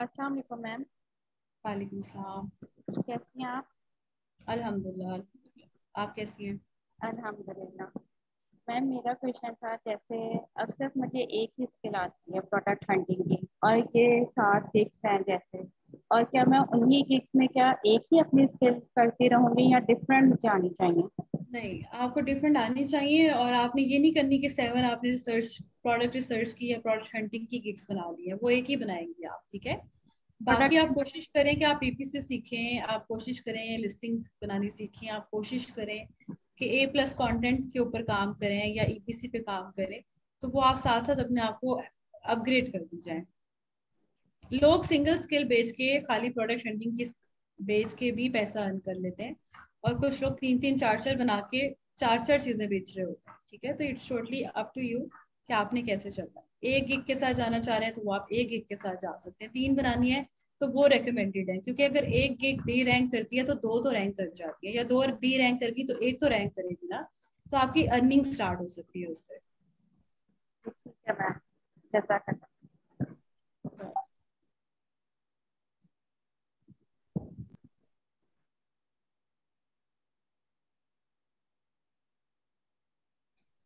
अस्सलाम वालेकुम मैम वालेकुम सलाम। कैसी हैं आप? अल्हम्दुलिल्लाह आप कैसी हैं? अल्हम्दुलिल्लाह। मैम मेरा क्वेश्चन था जैसे अब सिर्फ़ मुझे एक ही स्किल आती है प्रोडक्ट हंटिंग की और ये सात गिग्स हैं जैसे। और क्या मैं उन्हीं गिग्स में क्या एक ही अपनी स्किल करती रहूँगी या डिफरेंट मुझे आनी चाहिए? नहीं आपको डिफरेंट आनी चाहिए और आपने ये नहीं करनी कि सेवन आपने रिसर्च प्रोडक्ट रिसर्च की या प्रोडक्ट हंटिंग की गिग्स बना दी है वो एक ही बनाएँगे आप ठीक है? बाकी आप कोशिश करें कि आप पीपीसी सीखें आप कोशिश करें लिस्टिंग बनानी सीखें आप कोशिश करें कि ए प्लस कॉन्टेंट के ऊपर काम करें या ईपीसी पे काम करें तो वो आप साथ साथ अपने आप को अपग्रेड कर दी जाए। लोग सिंगल स्किल बेच के खाली प्रोडक्ट हंटिंग की बेच के भी पैसा अर्न कर लेते हैं। और कुछ लोग तीन तीन, चार चार बना के चार चार चीज़ें बेच रहे होते हैं, ठीक है? तो it's totally up to you कि आपने कैसे चलना है। एक गिग के साथ जाना चाह रहे हैं तो वो आप एक गिग के साथ जा सकते हैं। तीन बनानी है तो वो रिकमेंडेड है, क्योंकि अगर एक गिग बी रैंक करती है तो दो तो रैंक कर जाती है, या दो और बी रैंक करगी तो एक तो रैंक करेगी ना तो आपकी अर्निंग स्टार्ट हो सकती है उससे। ठीक है मैम, जैसा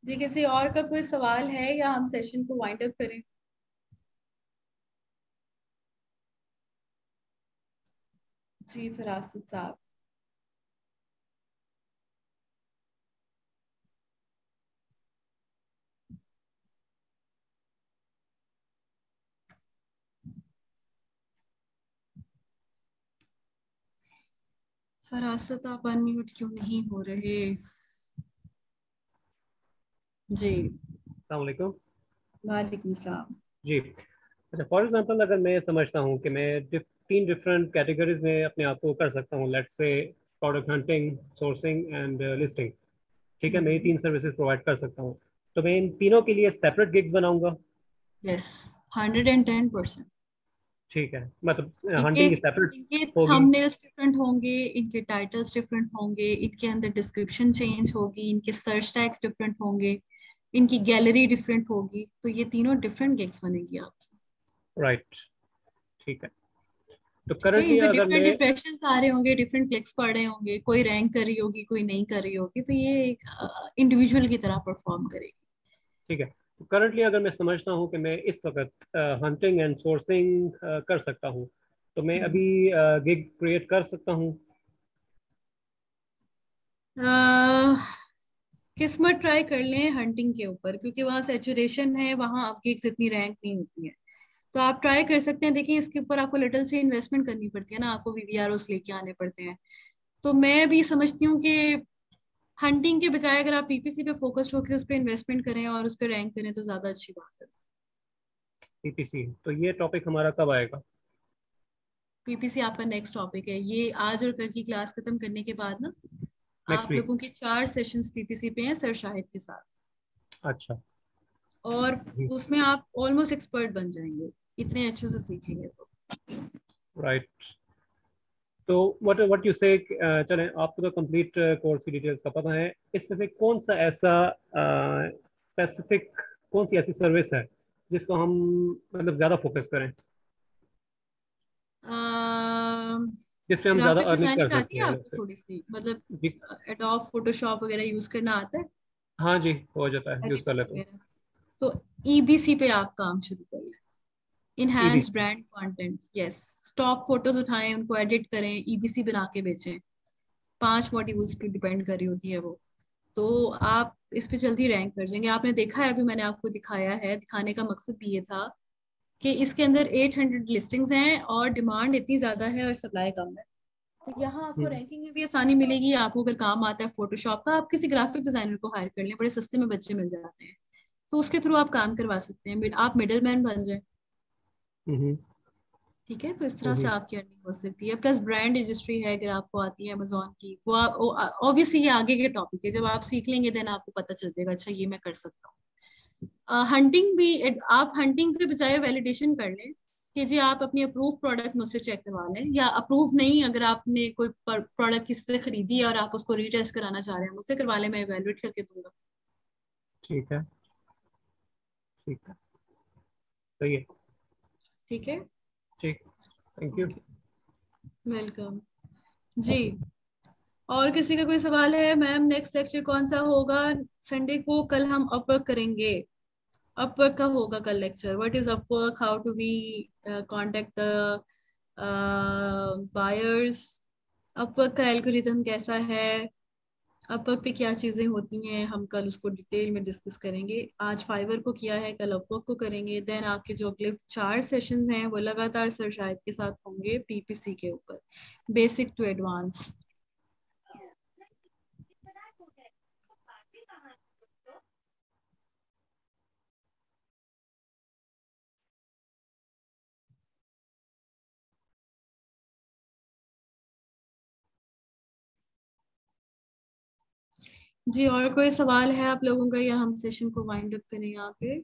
जी, किसी और का कोई सवाल है या हम सेशन को वाइंड अप करें? जी फरासत साहब। फरासत आप अनम्यूट क्यों नहीं हो रहे? जी। वालेकुम। वालेकुम सलाम जी। अच्छा फॉर एग्जांपल अगर मैं समझता हूँ कि मैं तीन डिफरेंट कैटेगरीज में अपने आप को कर सकता हूँ लेट्स से product hunting sourcing and listing ठीक है मैं ये तीन सर्विसेज़ प्रोवाइड कर सकता हूँ। तो मैं इन तीनों के लिए सेपरेट गिग्स बनाऊँगा। Yes hundred and ten percent ठीक है मतलब हंटिंग की सेपरेट इनके थंबनेल्स डिफरेंट होंगे इनके टाइटल्स डिफरेंट होंगे इनके अंदर डिस्क्रिप्शन चेंज होगी इनके सर्च टैग्स डिफरेंट होंगे। इनकी गैलरी डिफरेंट होगी तो ये तीनों डिफरेंट गिग्स बनेगी आपकी। राइट ठीक है। तो करंटली अगर मैं डिप्रेशंस आ रहे होंगे डिफरेंट क्लिक्स पड़ रहे होंगे कोई रैंक कर रही होगी कोई नहीं कर रही होगी तो ये एक इंडिविजुअल की तरह परफॉर्म करेगी। ठीक है। तो करंटली अगर मैं समझता हूँ कि मैं इस वक्त हंटिंग एंड सोर्सिंग कर सकता हूँ तो मैं हम्म। अभी गिग क्रिएट कर सकता हूँ। किस्मत ट्राई कर लें हंटिंग के ऊपर क्योंकि वहाँ सेचुरेशन है वहाँ आपकी एक इतनी रैंक नहीं होती है। तो आप ट्राई कर सकते हैं देखिए इसके ऊपर आपको लिटल से इन्वेस्टमेंट करनी पड़ती है ना आपको वीवीआरओस लेके आने पड़ते हैं। तो मैं भी समझती हूँ कि हंटिंग के बजाय अगर आप पीपीसी पे फोकस होकर उस पर इन्वेस्टमेंट करें और उस पर रैंक करें तो ज़्यादा अच्छी बात है। पीपीसी तो ये टॉपिक हमारा कब आएगा? पीपीसी आपका नेक्स्ट टॉपिक है। ये आज और कल की क्लास खत्म करने के बाद ना आप लोगों के चार सेशंस पीपीसी पे हैं सर शाहिद के साथ। अच्छा। और उसमें आप ऑलमोस्ट एक्सपर्ट बन जाएँगे। इतने अच्छे से सीखेंगे तो। राइट तो व्हाट व्हाट यू से चलें आपको तो कंप्लीट कोर्स uh, की डिटेल्स का पता है। इसमें से कौन सा ऐसा स्पेसिफिक uh, कौन सी ऐसी सर्विस है जिसको हम मतलब ज़्यादा फोकस करें? जिसपे हम ज़्यादा अर्निंग कर सकते हैं थोड़ी सी? मतलब एडोब फोटोशॉप वगैरह यूज़ करना आता है? हाँ जी हो जाता है यूज़ कर लेते हैं। तो ईबीसी पे आप काम शुरू कर लें। Enhance brand content yes stock photos उठाएँ उनको एडिट करें ईबीसी बना के बेचें। पाँच मॉड्यूल्स पे डिपेंड कर रही होती है वो। तो आप इस पे जल्दी रैंक कर जाएँगे। आपने देखा है अभी मैंने आपको दिखाया है दिखाने का मकसद भी ये था कि इसके अंदर 800 लिस्टिंग्स हैं और डिमांड इतनी ज़्यादा है और सप्लाई कम है। तो यहाँ आपको रैंकिंग में भी आसानी मिलेगी। आपको अगर काम आता है फोटोशॉप का आप किसी ग्राफिक डिज़ाइनर को हायर कर लें बड़े सस्ते में बच्चे मिल जाते हैं। तो उसके थ्रू आप काम करवा सकते हैं। आप मिडल मैन बन जाए। ठीक है? तो इस तरह से आपकी अर्निंग हो सकती है। प्लस ब्रांड रजिस्ट्री है अगर आपको आती है अमेजोन की। वो ऑब्वियसली ये आगे के टॉपिक है। जब आप सीख लेंगे देन आपको पता चल जाएगा अच्छा ये मैं कर सकता हूँ। हंटिंग भी आप हंटिंग के बजाय वैलिडेशन कर लें कि जी आप अपनी अप्रूव प्रोडक्ट मुझसे चेक करवा लें या अप्रूव नहीं अगर आपने कोई प्रोडक्ट किसी से खरीदी है और आप उसको रीटेस्ट कराना चाह रहे हैं मुझसे करवा लें मैं इवेलुएट करके दूँगा। ठीक है। ठीक है। सही है। ठीक है? ठीक। थैंक यू वेलकम जी। और किसी का कोई सवाल है? मैम नेक्स्ट लेक्चर कौन सा होगा? संडे को कल हम अपवर्क करेंगे। अपवर्क का होगा कल lecture what is Upwork how to be contact the buyers Upwork का एल्गोरिथम कैसा है? अपवर्क पे क्या चीज़ें होती हैं? हम कल उसको डिटेल में डिस्कस करेंगे. आज फाइवर को किया है, कल अपवर्क को करेंगे. देन आपके जो अगले चार सेशंस हैं, वो लगातार सर शायद के साथ होंगे पीपीसी के ऊपर. बेसिक टू एडवांस जी, और कोई सवाल है आप लोगों का? या हम सेशन को वाइंड अप करें यहाँ पे?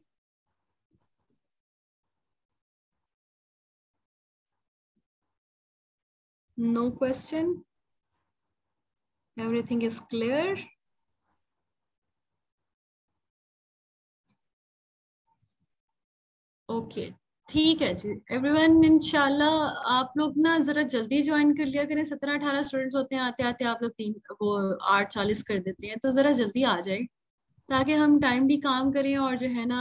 No question everything is clear okay ठीक है जी। एवरीवन इंशाल्लाह आप लोग ना जरा जल्दी ज्वाइन कर लिया करें। सत्रह अठारह स्टूडेंट्स होते हैं आते आते आप लोग तीन, वो आठ चालीस कर देते हैं। तो जरा जल्दी आ जाए, ताकि हम टाइमली काम करें और जो है ना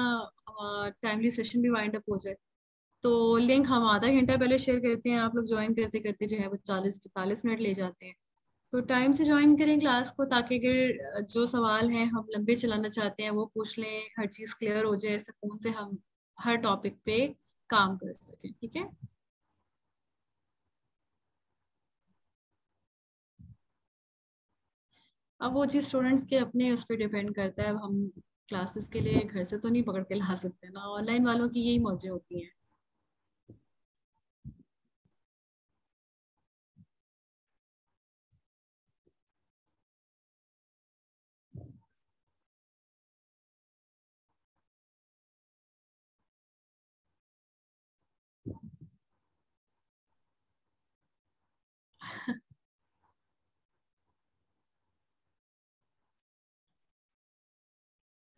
टाइमली सेशन भी वाइंड अप हो जाए। तो लिंक हम आधा घंटा पहले शेयर करते हैं, आप लोग ज्वाइन करते करते जो है वो चालीस पैंतालीस मिनट ले जाते हैं। तो टाइम से ज्वाइन करें क्लास को, ताकि अगर जो सवाल हैं हम लंबे चलाना चाहते हैं, वो पूछ लें, हर चीज़ क्लियर हो जाए, सुकून से हम, हर टॉपिक पे। काम कर सके, ठीक है? अब वो चीज़ स्टूडेंट्स के अपने उस पर डिपेंड करता है। अब हम क्लासेस के लिए घर से तो नहीं पकड़ के ला सकते ना। ऑनलाइन वालों की यही मौजें होती हैं।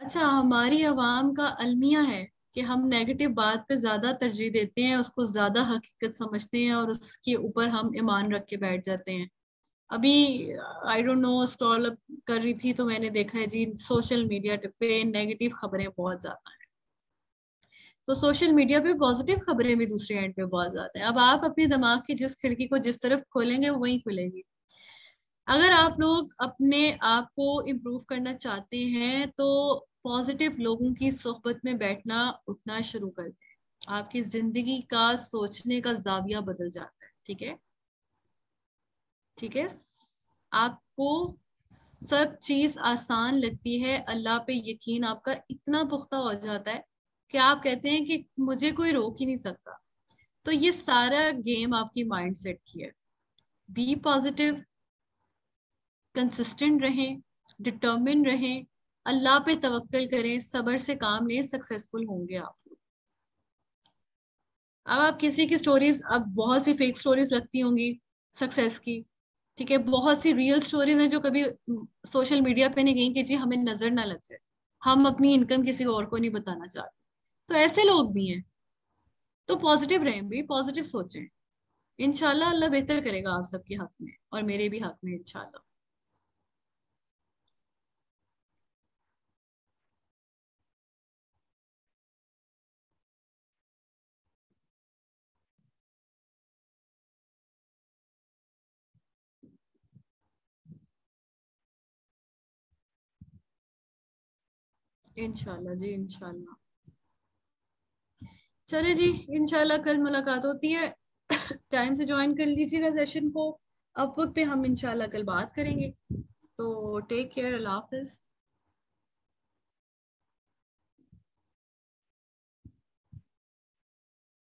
अच्छा हमारी आवाम का अलमिया है कि हम नेगेटिव बात पे ज़्यादा तरजीह देते हैं, उसको ज़्यादा हकीकत समझते हैं और उसके ऊपर हम ईमान रख के बैठ जाते हैं। अभी आई डोंट नो स्टॉल कर रही थी तो मैंने देखा है जी सोशल मीडिया पे नेगेटिव खबरें बहुत ज़्यादा हैं। तो सोशल मीडिया पे पॉजिटिव खबरें भी दूसरे एंड पे बहुत ज़्यादा हैं। अब आप अपने दिमाग की जिस खिड़की को जिस तरफ़ खोलेंगे, वही खुलेगी। अगर आप लोग अपने आप को इम्प्रूव करना चाहते हैं तो पॉजिटिव लोगों की सोहबत में बैठना, उठना शुरू कर दें। आपकी ज़िंदगी का सोचने का जाविया बदल जाता है, ठीक है? ठीक है? आपको सब चीज़ आसान लगती है, अल्लाह पे यकीन आपका इतना पुख्ता हो जाता है कि आप कहते हैं कि मुझे कोई रोक ही नहीं सकता। तो ये सारा गेम आपकी माइंड सेट की है। बी पॉजिटिव कंसिस्टेंट रहें डिटर्मिन रहें अल्लाह पे तवक्कल करें, सबर से काम लें सक्सेसफुल होंगे आप। लोग अब आप किसी की स्टोरीज अब बहुत सी फेक स्टोरीज लगती होंगी सक्सेस की, ठीक है? बहुत सी रियल स्टोरीज हैं जो कभी सोशल मीडिया पे नहीं गई कि जी हमें नज़र ना लग जाए। हम अपनी इनकम किसी और को नहीं बताना चाहते। तो ऐसे लोग भी हैं। तो पॉजिटिव रहें भी पॉजिटिव सोचें। इनशाला अल्लाह बेहतर करेगा आप सबके हक में और मेरे भी हक में इनशाला इनशाला जी इनशाला चले जी इनशाला कल मुलाकात होती है। टाइम से ज्वाइन कर लीजिएगा सेशन को। अब वक्त पे हम इनशाला कल बात करेंगे। तो टेक केयर अल्लाह हाफिज़।